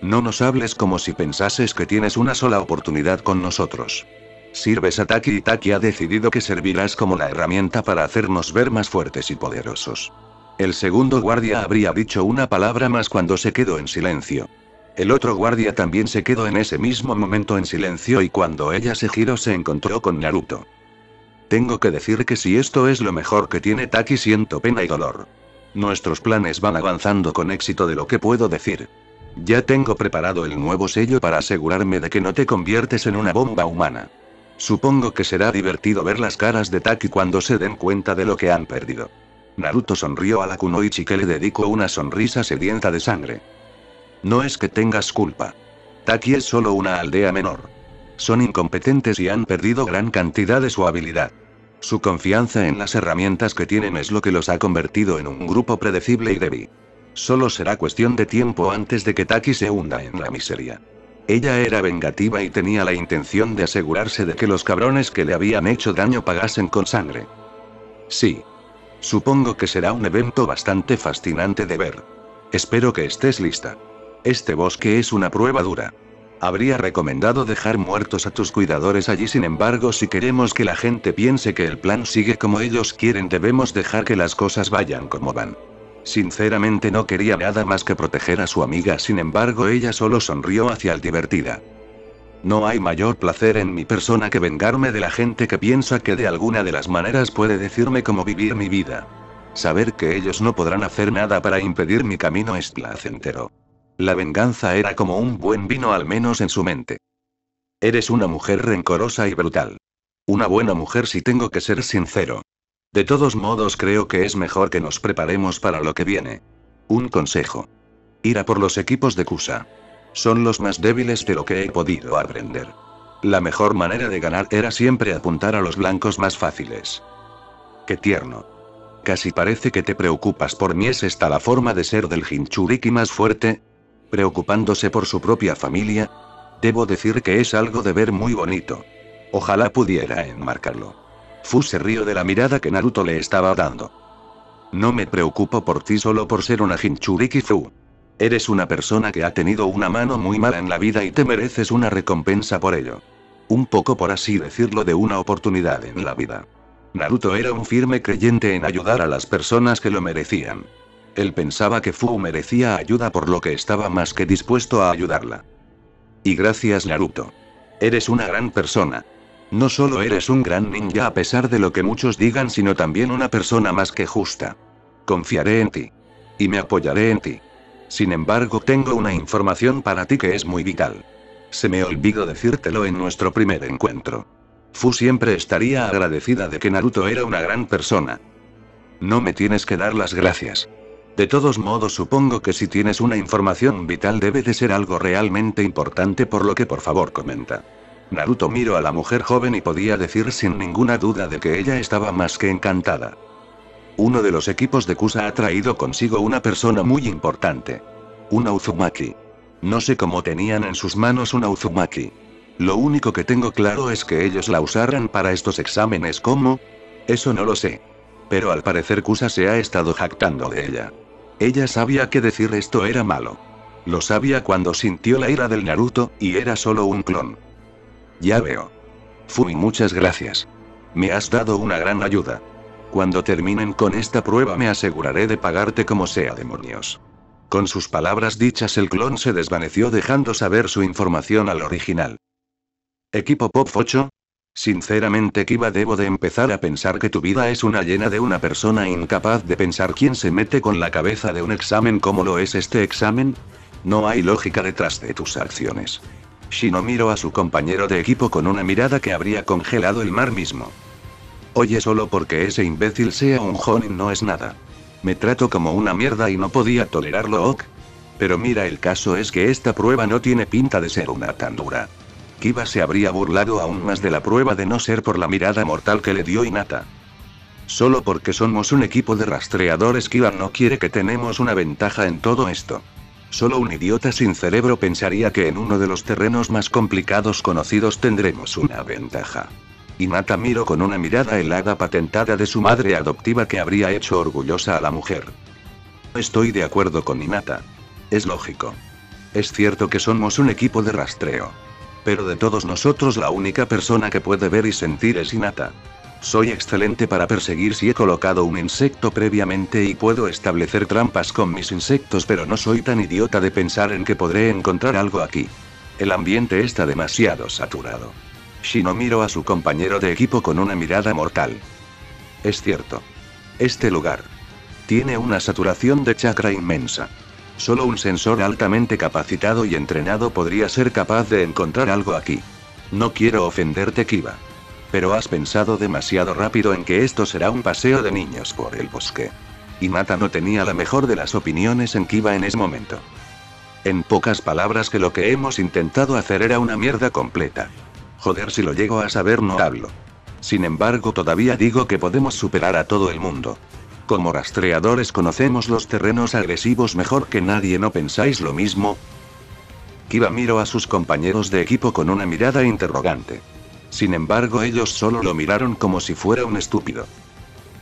No nos hables como si pensases que tienes una sola oportunidad con nosotros. Sirves a Taki y Taki ha decidido que servirás como la herramienta para hacernos ver más fuertes y poderosos. El segundo guardia habría dicho una palabra más cuando se quedó en silencio. El otro guardia también se quedó en ese mismo momento en silencio y cuando ella se giró se encontró con Naruto. Tengo que decir que si esto es lo mejor que tiene Taki siento pena y dolor. Nuestros planes van avanzando con éxito de lo que puedo decir. Ya tengo preparado el nuevo sello para asegurarme de que no te conviertes en una bomba humana. Supongo que será divertido ver las caras de Taki cuando se den cuenta de lo que han perdido. Naruto sonrió a la Kunoichi que le dedicó una sonrisa sedienta de sangre. No es que tengas culpa. Taki es solo una aldea menor. Son incompetentes y han perdido gran cantidad de su habilidad. Su confianza en las herramientas que tienen es lo que los ha convertido en un grupo predecible y débil. Solo será cuestión de tiempo antes de que Taki se hunda en la miseria. Ella era vengativa y tenía la intención de asegurarse de que los cabrones que le habían hecho daño pagasen con sangre. Sí. Supongo que será un evento bastante fascinante de ver. Espero que estés lista. Este bosque es una prueba dura. Habría recomendado dejar muertos a tus cuidadores allí, sin embargo, si queremos que la gente piense que el plan sigue como ellos quieren, debemos dejar que las cosas vayan como van. Sinceramente no quería nada más que proteger a su amiga, sin embargo ella solo sonrió hacia el divertida. No hay mayor placer en mi persona que vengarme de la gente que piensa que de alguna de las maneras puede decirme cómo vivir mi vida. Saber que ellos no podrán hacer nada para impedir mi camino es placentero. La venganza era como un buen vino al menos en su mente. Eres una mujer rencorosa y brutal. Una buena mujer si tengo que ser sincero. De todos modos creo que es mejor que nos preparemos para lo que viene. Un consejo. Ir a por los equipos de Kusa. Son los más débiles de lo que he podido aprender. La mejor manera de ganar era siempre apuntar a los blancos más fáciles. Qué tierno. Casi parece que te preocupas por mí. ¿Es esta la forma de ser del Hinchuriki más fuerte? ¿Preocupándose por su propia familia? Debo decir que es algo de ver muy bonito. Ojalá pudiera enmarcarlo. Fu se rió de la mirada que Naruto le estaba dando. No me preocupo por ti solo por ser una Jinchuriki Fu. Eres una persona que ha tenido una mano muy mala en la vida y te mereces una recompensa por ello. Un poco por así decirlo de una oportunidad en la vida. Naruto era un firme creyente en ayudar a las personas que lo merecían. Él pensaba que Fu merecía ayuda por lo que estaba más que dispuesto a ayudarla. Y gracias Naruto. Eres una gran persona. No solo eres un gran ninja a pesar de lo que muchos digan, sino también una persona más que justa. Confiaré en ti. Y me apoyaré en ti. Sin embargo, tengo una información para ti que es muy vital. Se me olvidó decírtelo en nuestro primer encuentro. Fu siempre estaría agradecida de que Naruto era una gran persona. No me tienes que dar las gracias. De todos modos supongo que si tienes una información vital debe de ser algo realmente importante por lo que por favor comenta. Naruto miró a la mujer joven y podía decir sin ninguna duda de que ella estaba más que encantada. Uno de los equipos de Kusa ha traído consigo una persona muy importante. Una Uzumaki. No sé cómo tenían en sus manos una Uzumaki. Lo único que tengo claro es que ellos la usarán para estos exámenes ¿cómo? Eso no lo sé. Pero al parecer Kusa se ha estado jactando de ella. Ella sabía que decir esto era malo. Lo sabía cuando sintió la ira del Naruto, y era solo un clon. Ya veo. Fui, muchas gracias. Me has dado una gran ayuda. Cuando terminen con esta prueba me aseguraré de pagarte como sea, demonios. Con sus palabras dichas el clon se desvaneció dejando saber su información al original. Equipo Pop 8. Sinceramente Kiba debo de empezar a pensar que tu vida es una llena de una persona incapaz de pensar quién se mete con la cabeza de un examen como lo es este examen. No hay lógica detrás de tus acciones. Shino miró a su compañero de equipo con una mirada que habría congelado el mar mismo. Oye, solo porque ese imbécil sea un Jonin no es nada. Me trato como una mierda y no podía tolerarlo, ok. Pero mira, el caso es que esta prueba no tiene pinta de ser una tan dura. Kiba se habría burlado aún más de la prueba de no ser por la mirada mortal que le dio Inata. Solo porque somos un equipo de rastreadores, Kiba no quiere que tenemos una ventaja en todo esto. Solo un idiota sin cerebro pensaría que en uno de los terrenos más complicados conocidos tendremos una ventaja. Inata miró con una mirada helada patentada de su madre adoptiva que habría hecho orgullosa a la mujer. Estoy de acuerdo con Inata. Es lógico. Es cierto que somos un equipo de rastreo. Pero de todos nosotros la única persona que puede ver y sentir es Inata. Soy excelente para perseguir si he colocado un insecto previamente y puedo establecer trampas con mis insectos, pero no soy tan idiota de pensar en que podré encontrar algo aquí. El ambiente está demasiado saturado. Shino miró a su compañero de equipo con una mirada mortal. Es cierto. Este lugar tiene una saturación de chakra inmensa. Solo un sensor altamente capacitado y entrenado podría ser capaz de encontrar algo aquí. No quiero ofenderte, Kiba. Pero has pensado demasiado rápido en que esto será un paseo de niños por el bosque. Y Mata no tenía la mejor de las opiniones en Kiba en ese momento. En pocas palabras que lo que hemos intentado hacer era una mierda completa. Joder, si lo llego a saber no hablo. Sin embargo, todavía digo que podemos superar a todo el mundo. Como rastreadores conocemos los terrenos agresivos mejor que nadie, ¿no pensáis lo mismo? Kiba miró a sus compañeros de equipo con una mirada interrogante. Sin embargo, ellos solo lo miraron como si fuera un estúpido.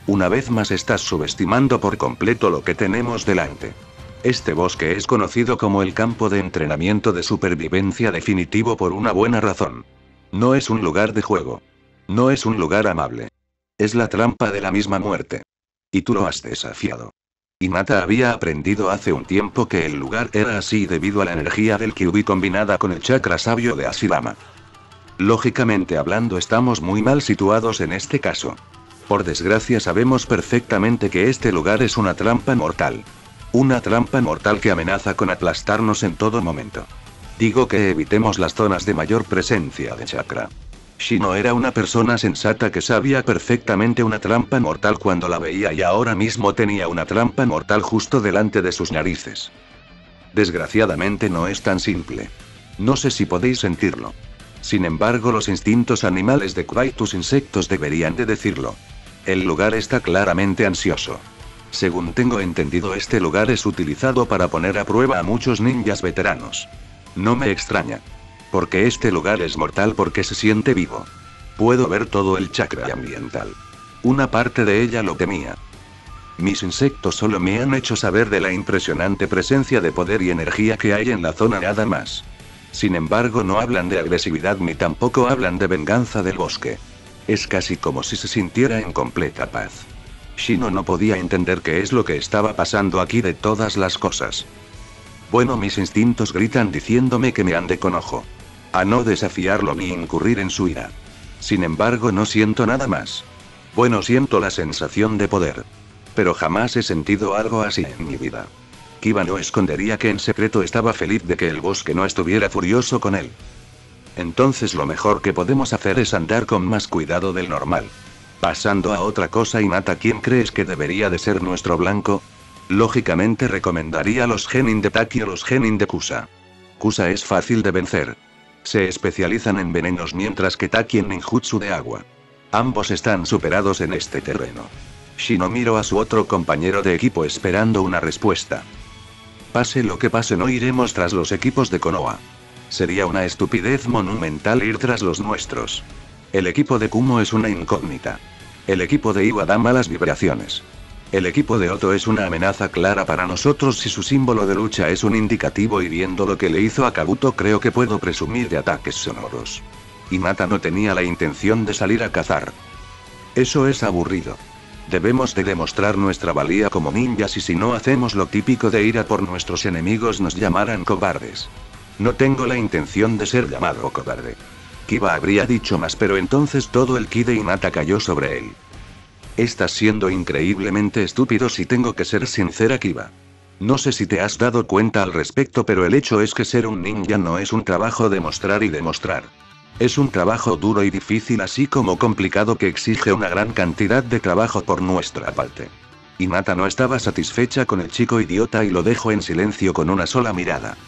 Una vez más estás subestimando por completo lo que tenemos delante. Este bosque es conocido como el campo de entrenamiento de supervivencia definitivo por una buena razón. No es un lugar de juego. No es un lugar amable. Es la trampa de la misma muerte. Y tú lo has desafiado. Mata había aprendido hace un tiempo que el lugar era así debido a la energía del Kyubi combinada con el chakra sabio de Ashirama. Lógicamente hablando estamos muy mal situados en este caso. Por desgracia sabemos perfectamente que este lugar es una trampa mortal. Una trampa mortal que amenaza con aplastarnos en todo momento. Digo que evitemos las zonas de mayor presencia de chakra. Shino era una persona sensata que sabía perfectamente una trampa mortal cuando la veía y ahora mismo tenía una trampa mortal justo delante de sus narices. Desgraciadamente no es tan simple. No sé si podéis sentirlo. Sin embargo, los instintos animales de tus insectos deberían de decirlo. El lugar está claramente ansioso. Según tengo entendido, este lugar es utilizado para poner a prueba a muchos ninjas veteranos. No me extraña. Porque este lugar es mortal porque se siente vivo. Puedo ver todo el chakra ambiental. Una parte de ella lo temía. Mis insectos solo me han hecho saber de la impresionante presencia de poder y energía que hay en la zona nada más. Sin embargo no hablan de agresividad ni tampoco hablan de venganza del bosque. Es casi como si se sintiera en completa paz. Shino no podía entender qué es lo que estaba pasando aquí de todas las cosas. Bueno, mis instintos gritan diciéndome que me ande con ojo. A no desafiarlo ni incurrir en su ira. Sin embargo, no siento nada más. Bueno, siento la sensación de poder. Pero jamás he sentido algo así en mi vida. Kiba no escondería que en secreto estaba feliz de que el bosque no estuviera furioso con él. Entonces lo mejor que podemos hacer es andar con más cuidado del normal. Pasando a otra cosa y mata quién crees que debería de ser nuestro blanco? Lógicamente recomendaría los genin de Taki o los genin de Kusa. Kusa es fácil de vencer. Se especializan en venenos mientras que Taki en ninjutsu de agua. Ambos están superados en este terreno. Shino miró a su otro compañero de equipo esperando una respuesta. Pase lo que pase no iremos tras los equipos de Konoha. Sería una estupidez monumental ir tras los nuestros. El equipo de Kumo es una incógnita. El equipo de Iwa da malas vibraciones. El equipo de Otto es una amenaza clara para nosotros si su símbolo de lucha es un indicativo y viendo lo que le hizo a Kabuto creo que puedo presumir de ataques sonoros. Y Mata no tenía la intención de salir a cazar. Eso es aburrido. Debemos de demostrar nuestra valía como ninjas y si no hacemos lo típico de ir a por nuestros enemigos nos llamarán cobardes. No tengo la intención de ser llamado cobarde. Kiba habría dicho más pero entonces todo el ki de Inata cayó sobre él. Estás siendo increíblemente estúpido si tengo que ser sincera, Kiba. No sé si te has dado cuenta al respecto, pero el hecho es que ser un ninja no es un trabajo de mostrar y demostrar. Es un trabajo duro y difícil así como complicado que exige una gran cantidad de trabajo por nuestra parte. Y Mata no estaba satisfecha con el chico idiota y lo dejó en silencio con una sola mirada.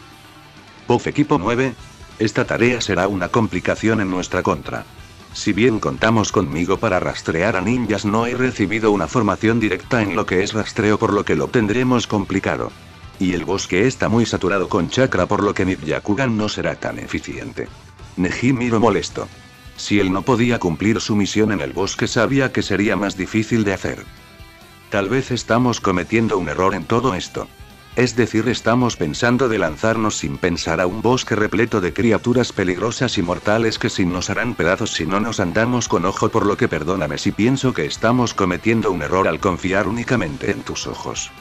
Puff equipo 9. Esta tarea será una complicación en nuestra contra. Si bien contamos conmigo para rastrear a ninjas, no he recibido una formación directa en lo que es rastreo, por lo que lo tendremos complicado. Y el bosque está muy saturado con chakra, por lo que mi Byakugan no será tan eficiente. Neji miro molesto. Si él no podía cumplir su misión en el bosque, sabía que sería más difícil de hacer. Tal vez estamos cometiendo un error en todo esto. Es decir, estamos pensando de lanzarnos sin pensar a un bosque repleto de criaturas peligrosas y mortales que sin nos harán pedazos si no nos andamos con ojo por lo que perdóname si pienso que estamos cometiendo un error al confiar únicamente en tus ojos.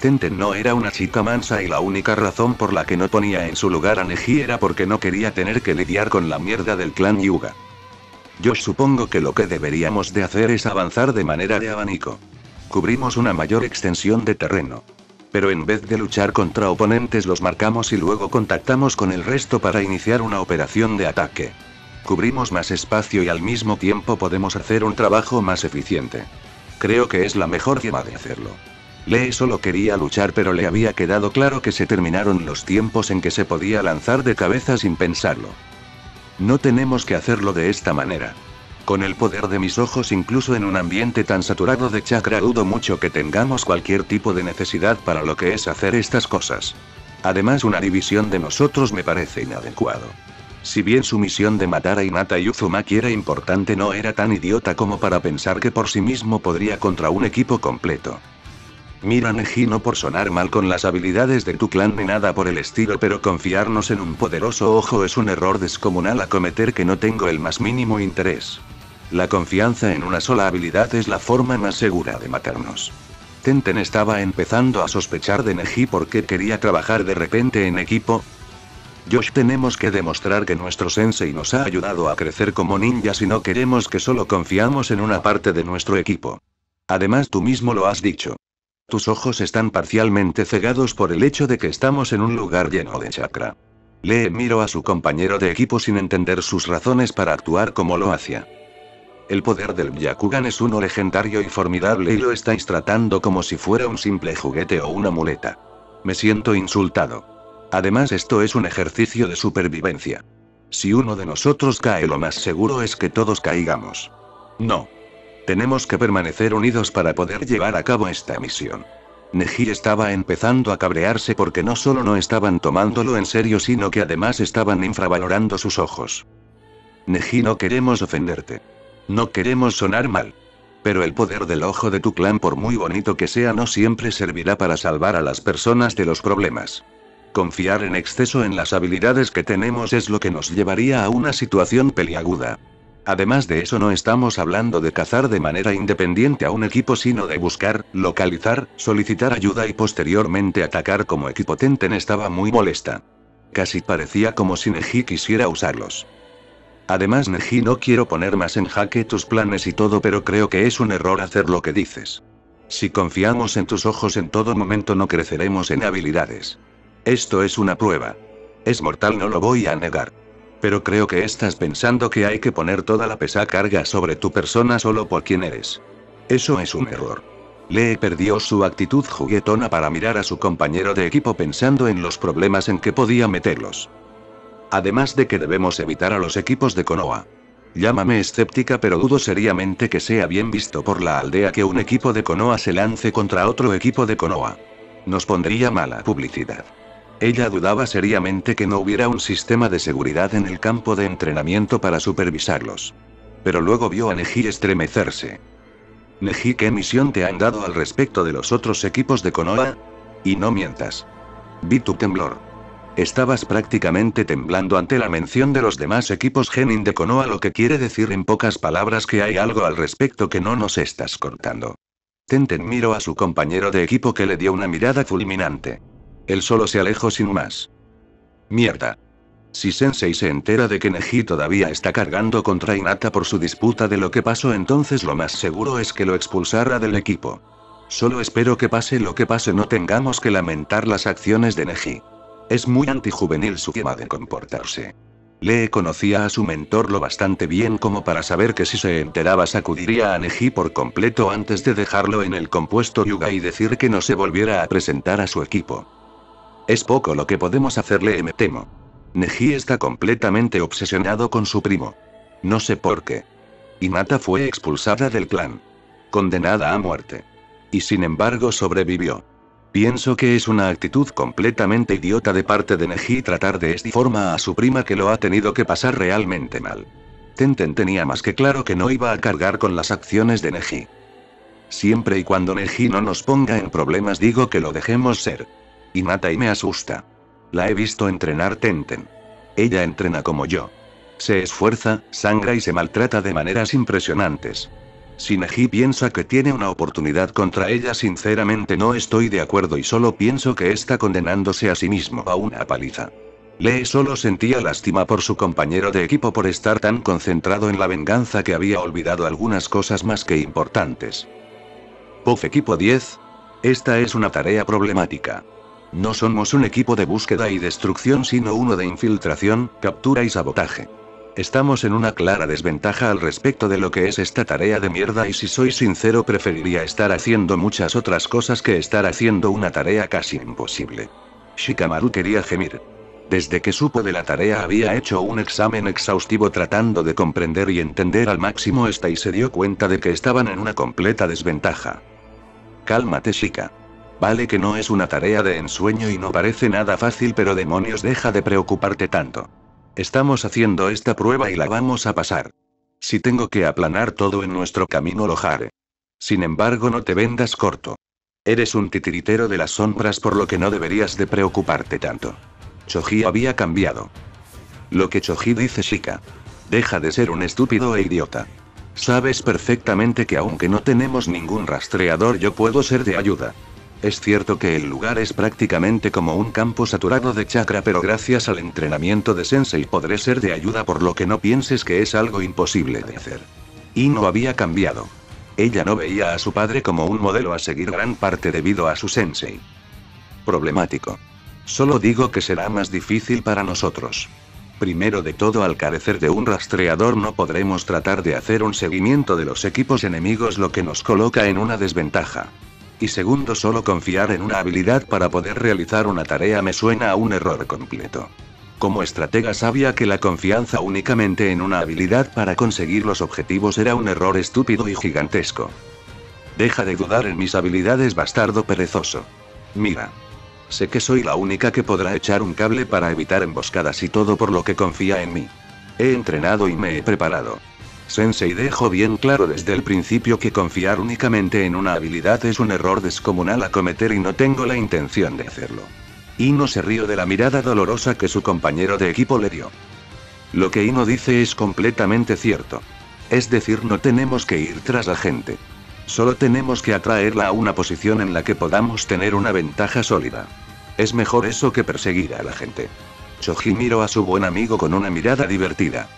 Tenten no era una chica mansa y la única razón por la que no ponía en su lugar a Neji era porque no quería tener que lidiar con la mierda del clan Yuga. Yo supongo que lo que deberíamos de hacer es avanzar de manera de abanico. Cubrimos una mayor extensión de terreno. Pero en vez de luchar contra oponentes los marcamos y luego contactamos con el resto para iniciar una operación de ataque. Cubrimos más espacio y al mismo tiempo podemos hacer un trabajo más eficiente. Creo que es la mejor forma de hacerlo. Lee solo quería luchar pero le había quedado claro que se terminaron los tiempos en que se podía lanzar de cabeza sin pensarlo. No tenemos que hacerlo de esta manera. Con el poder de mis ojos incluso en un ambiente tan saturado de chakra dudo mucho que tengamos cualquier tipo de necesidad para lo que es hacer estas cosas. Además una división de nosotros me parece inadecuado. Si bien su misión de matar a Inata y Uzumaki era importante no era tan idiota como para pensar que por sí mismo podría contra un equipo completo. Mira Neji no por sonar mal con las habilidades de tu clan ni nada por el estilo pero confiarnos en un poderoso ojo es un error descomunal a cometer que no tengo el más mínimo interés. La confianza en una sola habilidad es la forma más segura de matarnos. Tenten estaba empezando a sospechar de Neji porque quería trabajar de repente en equipo. Josh tenemos que demostrar que nuestro sensei nos ha ayudado a crecer como ninjas y no queremos que solo confiamos en una parte de nuestro equipo. Además tú mismo lo has dicho. Tus ojos están parcialmente cegados por el hecho de que estamos en un lugar lleno de chakra. Lee miró a su compañero de equipo sin entender sus razones para actuar como lo hacía. El poder del Byakugan es uno legendario y formidable y lo estáis tratando como si fuera un simple juguete o una muleta. Me siento insultado. Además esto es un ejercicio de supervivencia. Si uno de nosotros cae lo más seguro es que todos caigamos. No. Tenemos que permanecer unidos para poder llevar a cabo esta misión. Neji estaba empezando a cabrearse porque no solo no estaban tomándolo en serio sino que además estaban infravalorando sus ojos. Neji no queremos ofenderte. No queremos sonar mal. Pero el poder del ojo de tu clan, por muy bonito que sea, no siempre servirá para salvar a las personas de los problemas. Confiar en exceso en las habilidades que tenemos es lo que nos llevaría a una situación peliaguda. Además de eso no estamos hablando de cazar de manera independiente a un equipo sino de buscar, localizar, solicitar ayuda y posteriormente atacar como equipo Tenten estaba muy molesta. Casi parecía como si Neji quisiera usarlos. Además Neji no quiero poner más en jaque tus planes y todo pero creo que es un error hacer lo que dices. Si confiamos en tus ojos en todo momento no creceremos en habilidades. Esto es una prueba. Es mortal no lo voy a negar. Pero creo que estás pensando que hay que poner toda la pesa carga sobre tu persona solo por quien eres. Eso es un error. Lee perdió su actitud juguetona para mirar a su compañero de equipo pensando en los problemas en que podía meterlos. Además de que debemos evitar a los equipos de Konoha. Llámame escéptica pero dudo seriamente que sea bien visto por la aldea que un equipo de Konoha se lance contra otro equipo de Konoha. Nos pondría mala publicidad. Ella dudaba seriamente que no hubiera un sistema de seguridad en el campo de entrenamiento para supervisarlos. Pero luego vio a Neji estremecerse. Neji, ¿qué misión te han dado al respecto de los otros equipos de Konoha? Y no mientas. Vi tu temblor. Estabas prácticamente temblando ante la mención de los demás equipos Genin de Konoha, lo que quiere decir en pocas palabras que hay algo al respecto que no nos estás cortando. Tenten miró a su compañero de equipo que le dio una mirada fulminante. Él solo se alejó sin más. Mierda. Si Sensei se entera de que Neji todavía está cargando contra Inata por su disputa de lo que pasó, entonces lo más seguro es que lo expulsara del equipo. Solo espero que pase lo que pase, no tengamos que lamentar las acciones de Neji. Es muy antijuvenil su forma de comportarse. Lee conocía a su mentor lo bastante bien como para saber que si se enteraba sacudiría a Neji por completo antes de dejarlo en el compuesto Yuga y decir que no se volviera a presentar a su equipo. Es poco lo que podemos hacerle, me temo. Neji está completamente obsesionado con su primo. No sé por qué. Inata fue expulsada del clan. Condenada a muerte. Y sin embargo sobrevivió. Pienso que es una actitud completamente idiota de parte de Neji tratar de esta forma a su prima que lo ha tenido que pasar realmente mal. Tenten tenía más que claro que no iba a cargar con las acciones de Neji. Siempre y cuando Neji no nos ponga en problemas digo que lo dejemos ser. Y mata y me asusta. La he visto entrenar Tenten. Ella entrena como yo. Se esfuerza, sangra y se maltrata de maneras impresionantes. Si Neji piensa que tiene una oportunidad contra ella, sinceramente no estoy de acuerdo y solo pienso que está condenándose a sí mismo a una paliza. Lee solo sentía lástima por su compañero de equipo por estar tan concentrado en la venganza que había olvidado algunas cosas más que importantes. Puff Equipo 10. Esta es una tarea problemática. No somos un equipo de búsqueda y destrucción sino uno de infiltración, captura y sabotaje. Estamos en una clara desventaja al respecto de lo que es esta tarea de mierda y si soy sincero preferiría estar haciendo muchas otras cosas que estar haciendo una tarea casi imposible. Shikamaru quería gemir. Desde que supo de la tarea había hecho un examen exhaustivo tratando de comprender y entender al máximo esta y se dio cuenta de que estaban en una completa desventaja. Cálmate Shika. Vale que no es una tarea de ensueño y no parece nada fácil pero demonios deja de preocuparte tanto. Estamos haciendo esta prueba y la vamos a pasar. Si tengo que aplanar todo en nuestro camino lo haré. Sin embargo, no te vendas corto. Eres un titiritero de las sombras por lo que no deberías de preocuparte tanto. Choji había cambiado. Lo que Choji dice Shika. Deja de ser un estúpido e idiota. Sabes perfectamente que aunque no tenemos ningún rastreador yo puedo ser de ayuda. Es cierto que el lugar es prácticamente como un campo saturado de chakra, pero gracias al entrenamiento de Sensei podré ser de ayuda por lo que no pienses que es algo imposible de hacer. Y no había cambiado. Ella no veía a su padre como un modelo a seguir gran parte debido a su Sensei. Problemático. Solo digo que será más difícil para nosotros. Primero de todo, al carecer de un rastreador no podremos tratar de hacer un seguimiento de los equipos enemigos, lo que nos coloca en una desventaja. Y segundo, solo confiar en una habilidad para poder realizar una tarea me suena a un error completo. Como estratega sabía que la confianza únicamente en una habilidad para conseguir los objetivos era un error estúpido y gigantesco. Deja de dudar en mis habilidades bastardo perezoso. Mira. Sé que soy la única que podrá echar un cable para evitar emboscadas y todo por lo que confía en mí. He entrenado y me he preparado. Sensei dejó bien claro desde el principio que confiar únicamente en una habilidad es un error descomunal a cometer y no tengo la intención de hacerlo. Ino se rió de la mirada dolorosa que su compañero de equipo le dio. Lo que Ino dice es completamente cierto. Es decir, no tenemos que ir tras la gente. Solo tenemos que atraerla a una posición en la que podamos tener una ventaja sólida. Es mejor eso que perseguir a la gente. Choji miró a su buen amigo con una mirada divertida.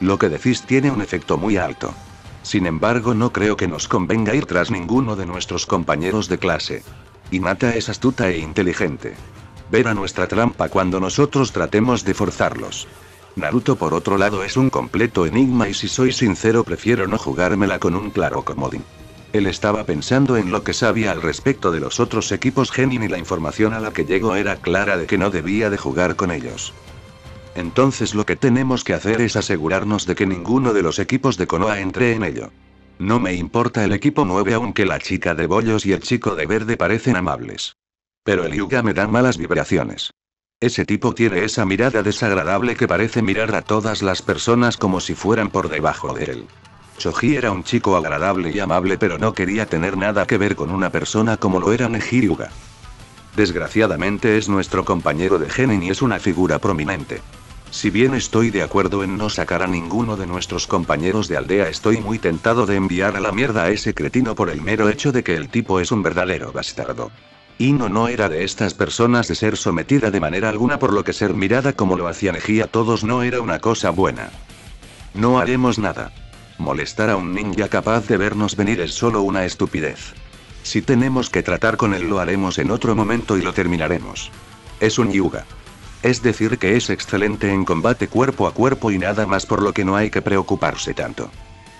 Lo que decís tiene un efecto muy alto. Sin embargo, no creo que nos convenga ir tras ninguno de nuestros compañeros de clase. Hinata es astuta e inteligente. Ver a nuestra trampa cuando nosotros tratemos de forzarlos. Naruto por otro lado es un completo enigma y si soy sincero prefiero no jugármela con un claro comodín. Él estaba pensando en lo que sabía al respecto de los otros equipos Genin y la información a la que llegó era clara de que no debía de jugar con ellos. Entonces lo que tenemos que hacer es asegurarnos de que ninguno de los equipos de Konoha entre en ello. No me importa el equipo 9 aunque la chica de bollos y el chico de verde parecen amables. Pero el Yuga me da malas vibraciones. Ese tipo tiene esa mirada desagradable que parece mirar a todas las personas como si fueran por debajo de él. Choji era un chico agradable y amable pero no quería tener nada que ver con una persona como lo era Neji Yuga. Desgraciadamente es nuestro compañero de Genin y es una figura prominente. Si bien estoy de acuerdo en no sacar a ninguno de nuestros compañeros de aldea, estoy muy tentado de enviar a la mierda a ese cretino por el mero hecho de que el tipo es un verdadero bastardo. Ino no era de estas personas de ser sometida de manera alguna por lo que ser mirada como lo hacía Neji a todos no era una cosa buena. No haremos nada. Molestar a un ninja capaz de vernos venir es solo una estupidez. Si tenemos que tratar con él lo haremos en otro momento y lo terminaremos. Es un yuga. Es decir, que es excelente en combate cuerpo a cuerpo y nada más por lo que no hay que preocuparse tanto.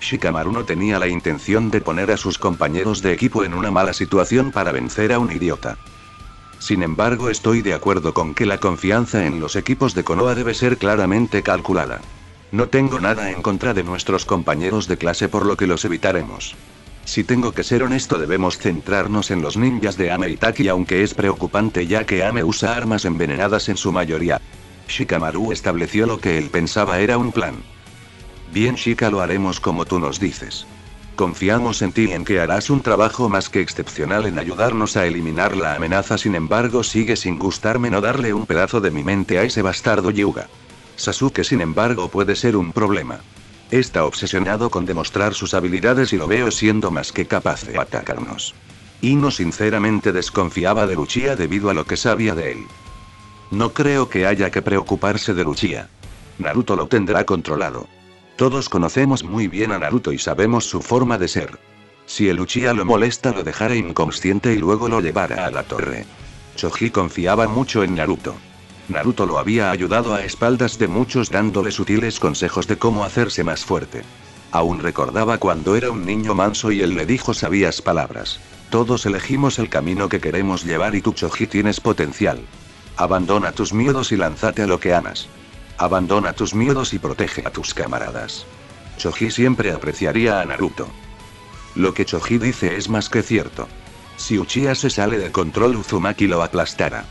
Shikamaru no tenía la intención de poner a sus compañeros de equipo en una mala situación para vencer a un idiota. Sin embargo, estoy de acuerdo con que la confianza en los equipos de Konoha debe ser claramente calculada. No tengo nada en contra de nuestros compañeros de clase por lo que los evitaremos. Si tengo que ser honesto debemos centrarnos en los ninjas de Ame y aunque es preocupante ya que Ame usa armas envenenadas en su mayoría. Shikamaru estableció lo que él pensaba era un plan. Bien Shika lo haremos como tú nos dices. Confiamos en ti en que harás un trabajo más que excepcional en ayudarnos a eliminar la amenaza sin embargo sigue sin gustarme no darle un pedazo de mi mente a ese bastardo Yuga. Sasuke sin embargo puede ser un problema. Está obsesionado con demostrar sus habilidades y lo veo siendo más que capaz de atacarnos. Ino sinceramente desconfiaba de Luchia debido a lo que sabía de él. No creo que haya que preocuparse de Luchia. Naruto lo tendrá controlado. Todos conocemos muy bien a Naruto y sabemos su forma de ser. Si el Uchiha lo molesta lo dejará inconsciente y luego lo llevará a la torre. Choji confiaba mucho en Naruto. Naruto lo había ayudado a espaldas de muchos dándole sutiles consejos de cómo hacerse más fuerte. Aún recordaba cuando era un niño manso y él le dijo sabias palabras. Todos elegimos el camino que queremos llevar y tú Choji tienes potencial. Abandona tus miedos y lánzate a lo que amas. Abandona tus miedos y protege a tus camaradas. Choji siempre apreciaría a Naruto. Lo que Choji dice es más que cierto. Si Uchiha se sale de control Uzumaki lo aplastará.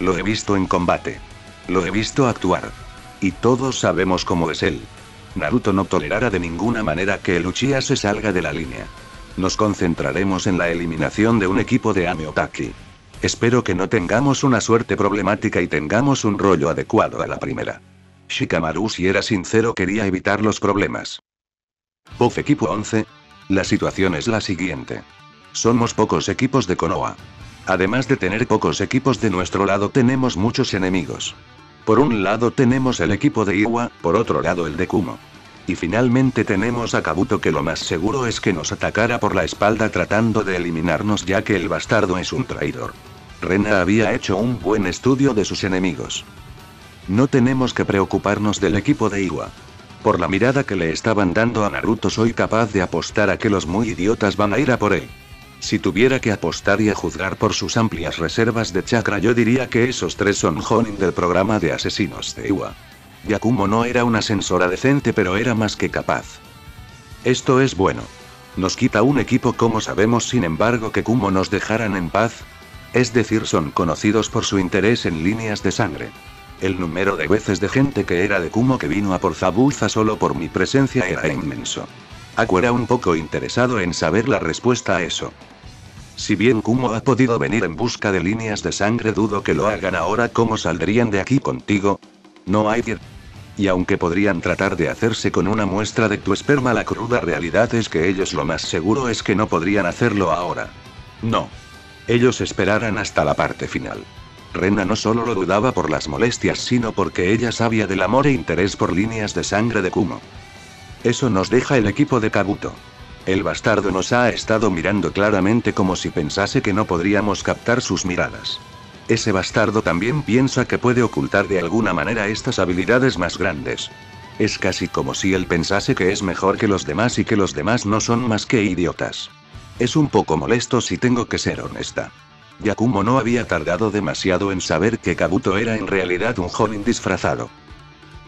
Lo he visto en combate. Lo he visto actuar. Y todos sabemos cómo es él. Naruto no tolerará de ninguna manera que el Uchiha se salga de la línea. Nos concentraremos en la eliminación de un equipo de Ameotaki. Espero que no tengamos una suerte problemática y tengamos un rollo adecuado a la primera. Shikamaru si era sincero quería evitar los problemas. Puff equipo 11. La situación es la siguiente. Somos pocos equipos de Konoha. Además de tener pocos equipos de nuestro lado tenemos muchos enemigos. Por un lado tenemos el equipo de Iwa, por otro lado el de Kumo. Y finalmente tenemos a Kabuto que lo más seguro es que nos atacara por la espalda tratando de eliminarnos ya que el bastardo es un traidor. Rena había hecho un buen estudio de sus enemigos. No tenemos que preocuparnos del equipo de Iwa. Por la mirada que le estaban dando a Naruto soy capaz de apostar a que los muy idiotas van a ir a por él. Si tuviera que apostar y a juzgar por sus amplias reservas de chakra yo diría que esos tres son Honin del programa de asesinos de Iwa. Yakumo no era una sensora decente pero era más que capaz. Esto es bueno. Nos quita un equipo como sabemos sin embargo que Kumo nos dejaran en paz. Es decir son conocidos por su interés en líneas de sangre. El número de veces de gente que era de Kumo que vino a por Zabuza solo por mi presencia era inmenso. Aku era un poco interesado en saber la respuesta a eso. Si bien Kumo ha podido venir en busca de líneas de sangre, dudo que lo hagan ahora. ¿Cómo saldrían de aquí contigo? No hay que. Y aunque podrían tratar de hacerse con una muestra de tu esperma, la cruda realidad es que ellos lo más seguro es que no podrían hacerlo ahora. No. Ellos esperarán hasta la parte final. Rena no solo lo dudaba por las molestias, sino porque ella sabía del amor e interés por líneas de sangre de Kumo. Eso nos deja el equipo de Kabuto. El bastardo nos ha estado mirando claramente como si pensase que no podríamos captar sus miradas. Ese bastardo también piensa que puede ocultar de alguna manera estas habilidades más grandes. Es casi como si él pensase que es mejor que los demás y que los demás no son más que idiotas. Es un poco molesto si tengo que ser honesta. Yakumo no había tardado demasiado en saber que Kabuto era en realidad un joven disfrazado.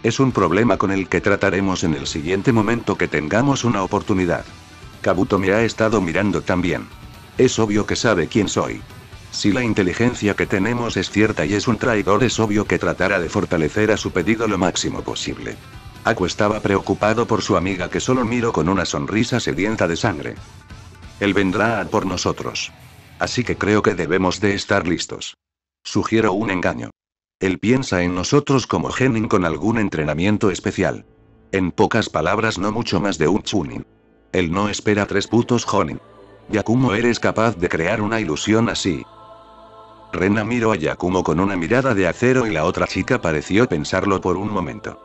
Es un problema con el que trataremos en el siguiente momento que tengamos una oportunidad. Kabuto me ha estado mirando también. Es obvio que sabe quién soy. Si la inteligencia que tenemos es cierta y es un traidor, es obvio que tratará de fortalecer a su pedido lo máximo posible. Aku estaba preocupado por su amiga que solo miró con una sonrisa sedienta de sangre. Él vendrá a por nosotros. Así que creo que debemos de estar listos. Sugiero un engaño. Él piensa en nosotros como Genin con algún entrenamiento especial. En pocas palabras, no mucho más de un Chunin. Él no espera tres putos Jonin. Yakumo, eres capaz de crear una ilusión así. Rena miró a Yakumo con una mirada de acero y la otra chica pareció pensarlo por un momento.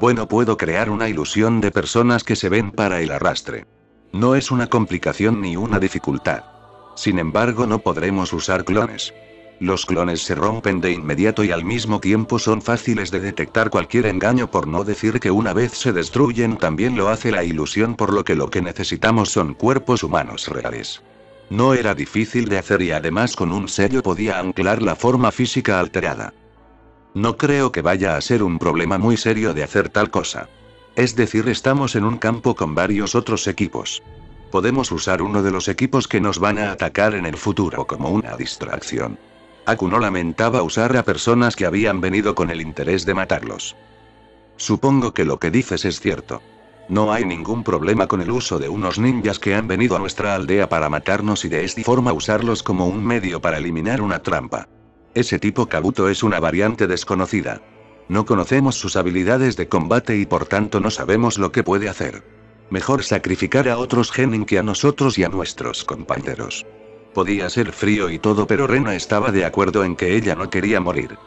Bueno, puedo crear una ilusión de personas que se ven para el arrastre. No es una complicación ni una dificultad. Sin embargo, no podremos usar clones. Los clones se rompen de inmediato y al mismo tiempo son fáciles de detectar cualquier engaño por no decir que una vez se destruyen también lo hace la ilusión por lo que lo que necesitamos son cuerpos humanos reales. No era difícil de hacer y además con un sello podía anclar la forma física alterada. No creo que vaya a ser un problema muy serio de hacer tal cosa. Es decir, estamos en un campo con varios otros equipos. Podemos usar uno de los equipos que nos van a atacar en el futuro como una distracción. Aku no lamentaba usar a personas que habían venido con el interés de matarlos. Supongo que lo que dices es cierto. No hay ningún problema con el uso de unos ninjas que han venido a nuestra aldea para matarnos y de esta forma usarlos como un medio para eliminar una trampa. Ese tipo Kabuto es una variante desconocida. No conocemos sus habilidades de combate y por tanto no sabemos lo que puede hacer. Mejor sacrificar a otros genin que a nosotros y a nuestros compañeros. Podía ser frío y todo, pero Rena estaba de acuerdo en que ella no quería morir.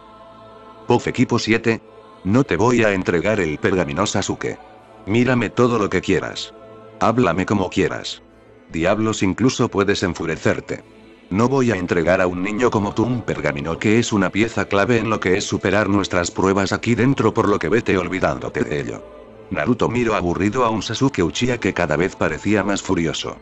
POF Equipo 7. No te voy a entregar el pergamino Sasuke. Mírame todo lo que quieras. Háblame como quieras. Diablos incluso puedes enfurecerte. No voy a entregar a un niño como tú un pergamino que es una pieza clave en lo que es superar nuestras pruebas aquí dentro por lo que vete olvidándote de ello. Naruto miró aburrido a un Sasuke Uchiha que cada vez parecía más furioso.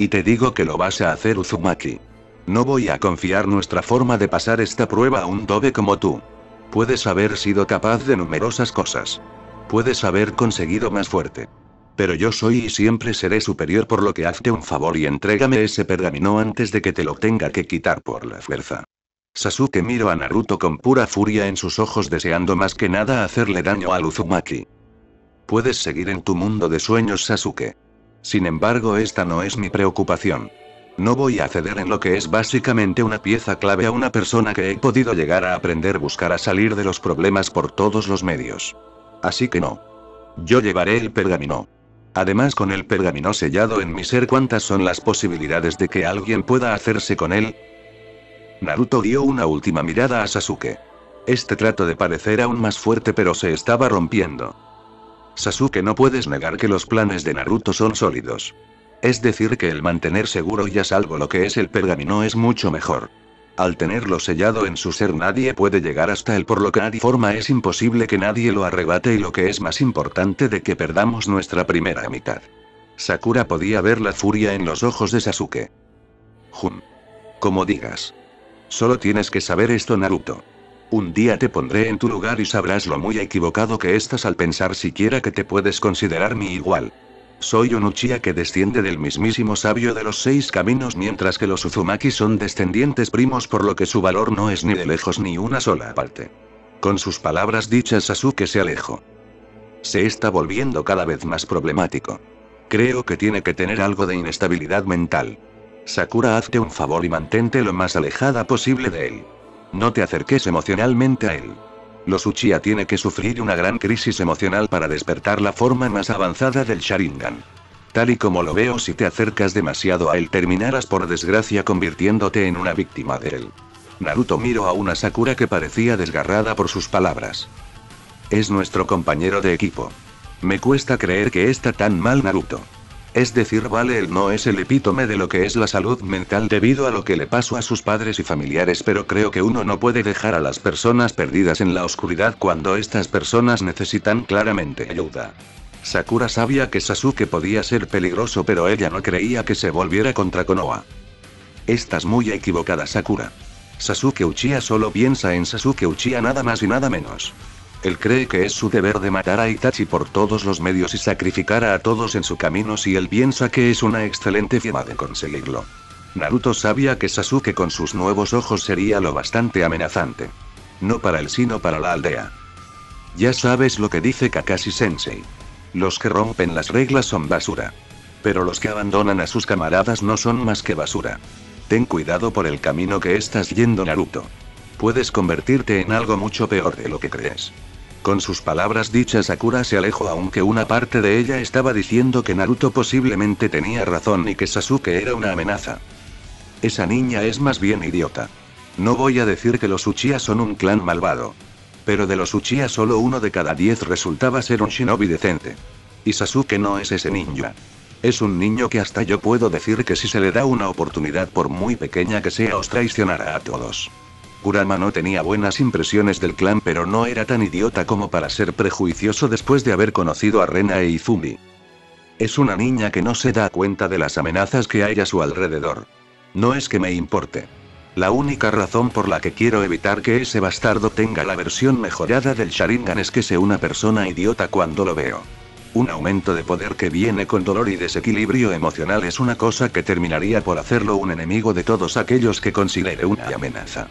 Y te digo que lo vas a hacer Uzumaki. No voy a confiar nuestra forma de pasar esta prueba a un dobe como tú. Puedes haber sido capaz de numerosas cosas. Puedes haber conseguido más fuerte. Pero yo soy y siempre seré superior por lo que hazte un favor y entrégame ese pergamino antes de que te lo tenga que quitar por la fuerza. Sasuke miró a Naruto con pura furia en sus ojos deseando más que nada hacerle daño a Uzumaki. Puedes seguir en tu mundo de sueños Sasuke. Sin embargo esta no es mi preocupación. No voy a ceder en lo que es básicamente una pieza clave a una persona que he podido llegar a aprender buscar a salir de los problemas por todos los medios. Así que no. Yo llevaré el pergamino. Además con el pergamino sellado en mi ser cuántas son las posibilidades de que alguien pueda hacerse con él. Naruto dio una última mirada a Sasuke. Este trato de parecer aún más fuerte pero se estaba rompiendo. Sasuke no puedes negar que los planes de Naruto son sólidos. Es decir, que el mantener seguro y a salvo lo que es el pergamino es mucho mejor. Al tenerlo sellado en su ser nadie puede llegar hasta él por lo que nadie forma es imposible que nadie lo arrebate y lo que es más importante de que perdamos nuestra primera mitad. Sakura podía ver la furia en los ojos de Sasuke. Jun. Como digas. Solo tienes que saber esto Naruto. Un día te pondré en tu lugar y sabrás lo muy equivocado que estás al pensar siquiera que te puedes considerar mi igual. Soy un Uchiha que desciende del mismísimo sabio de los seis caminos mientras que los Uzumaki son descendientes primos por lo que su valor no es ni de lejos ni una sola parte. Con sus palabras dichas Sasuke se alejó. Se está volviendo cada vez más problemático. Creo que tiene que tener algo de inestabilidad mental. Sakura hazte un favor y mantente lo más alejada posible de él. No te acerques emocionalmente a él. Los Uchiha tiene que sufrir una gran crisis emocional para despertar la forma más avanzada del Sharingan. Tal y como lo veo si te acercas demasiado a él terminarás por desgracia convirtiéndote en una víctima de él. Naruto miró a una Sakura que parecía desgarrada por sus palabras. Es nuestro compañero de equipo. Me cuesta creer que está tan mal Naruto. Es decir, vale, él no es el epítome de lo que es la salud mental debido a lo que le pasó a sus padres y familiares, pero creo que uno no puede dejar a las personas perdidas en la oscuridad cuando estas personas necesitan claramente ayuda. Sakura sabía que Sasuke podía ser peligroso, pero ella no creía que se volviera contra Konoha. Estás muy equivocada, Sakura. Sasuke Uchiha solo piensa en Sasuke Uchiha nada más y nada menos. Él cree que es su deber de matar a Itachi por todos los medios y sacrificar a todos en su camino si él piensa que es una excelente forma de conseguirlo. Naruto sabía que Sasuke con sus nuevos ojos sería lo bastante amenazante. No para él sino para la aldea. Ya sabes lo que dice Kakashi Sensei. Los que rompen las reglas son basura. Pero los que abandonan a sus camaradas no son más que basura. Ten cuidado por el camino que estás yendo Naruto. Puedes convertirte en algo mucho peor de lo que crees. Con sus palabras dichas Sakura se alejó aunque una parte de ella estaba diciendo que Naruto posiblemente tenía razón y que Sasuke era una amenaza. Esa niña es más bien idiota. No voy a decir que los Uchiha son un clan malvado. Pero de los Uchiha solo uno de cada diez resultaba ser un shinobi decente. Y Sasuke no es ese ninja. Es un niño que hasta yo puedo decir que si se le da una oportunidad por muy pequeña que sea os traicionará a todos. Kurama no tenía buenas impresiones del clan pero no era tan idiota como para ser prejuicioso después de haber conocido a Rena e Izumi. Es una niña que no se da cuenta de las amenazas que hay a su alrededor. No es que me importe. La única razón por la que quiero evitar que ese bastardo tenga la versión mejorada del Sharingan es que sea una persona idiota cuando lo veo. Un aumento de poder que viene con dolor y desequilibrio emocional es una cosa que terminaría por hacerlo un enemigo de todos aquellos que considere una amenaza.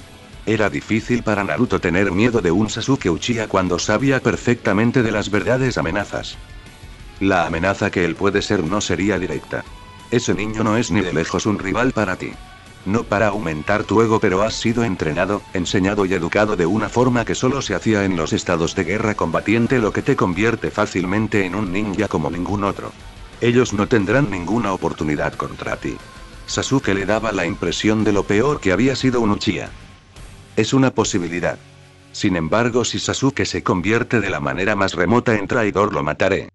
Era difícil para Naruto tener miedo de un Sasuke Uchiha cuando sabía perfectamente de las verdades amenazas. La amenaza que él puede ser no sería directa. Ese niño no es ni de lejos un rival para ti. No para aumentar tu ego, pero has sido entrenado, enseñado y educado de una forma que solo se hacía en los estados de guerra combatiente, lo que te convierte fácilmente en un ninja como ningún otro. Ellos no tendrán ninguna oportunidad contra ti. Sasuke le daba la impresión de lo peor que había sido un Uchiha. Es una posibilidad. Sin embargo, si Sasuke se convierte de la manera más remota en traidor, lo mataré.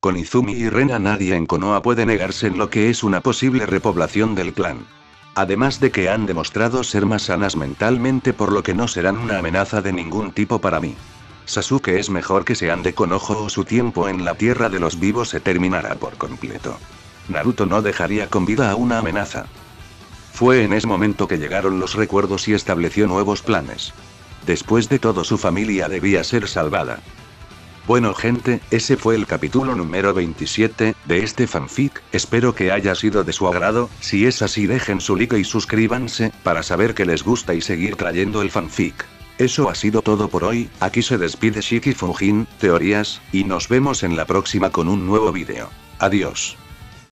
Con Izumi y Rena nadie en Konoha puede negarse en lo que es una posible repoblación del clan. Además de que han demostrado ser más sanas mentalmente por lo que no serán una amenaza de ningún tipo para mí. Sasuke es mejor que se ande con ojo o su tiempo en la tierra de los vivos se terminará por completo. Naruto no dejaría con vida a una amenaza. Fue en ese momento que llegaron los recuerdos y estableció nuevos planes. Después de todo su familia debía ser salvada. Bueno gente, ese fue el capítulo número 27 de este fanfic, espero que haya sido de su agrado, si es así dejen su like y suscríbanse, para saber que les gusta y seguir trayendo el fanfic. Eso ha sido todo por hoy, aquí se despide Shiki Fujin, teorías, y nos vemos en la próxima con un nuevo vídeo. Adiós.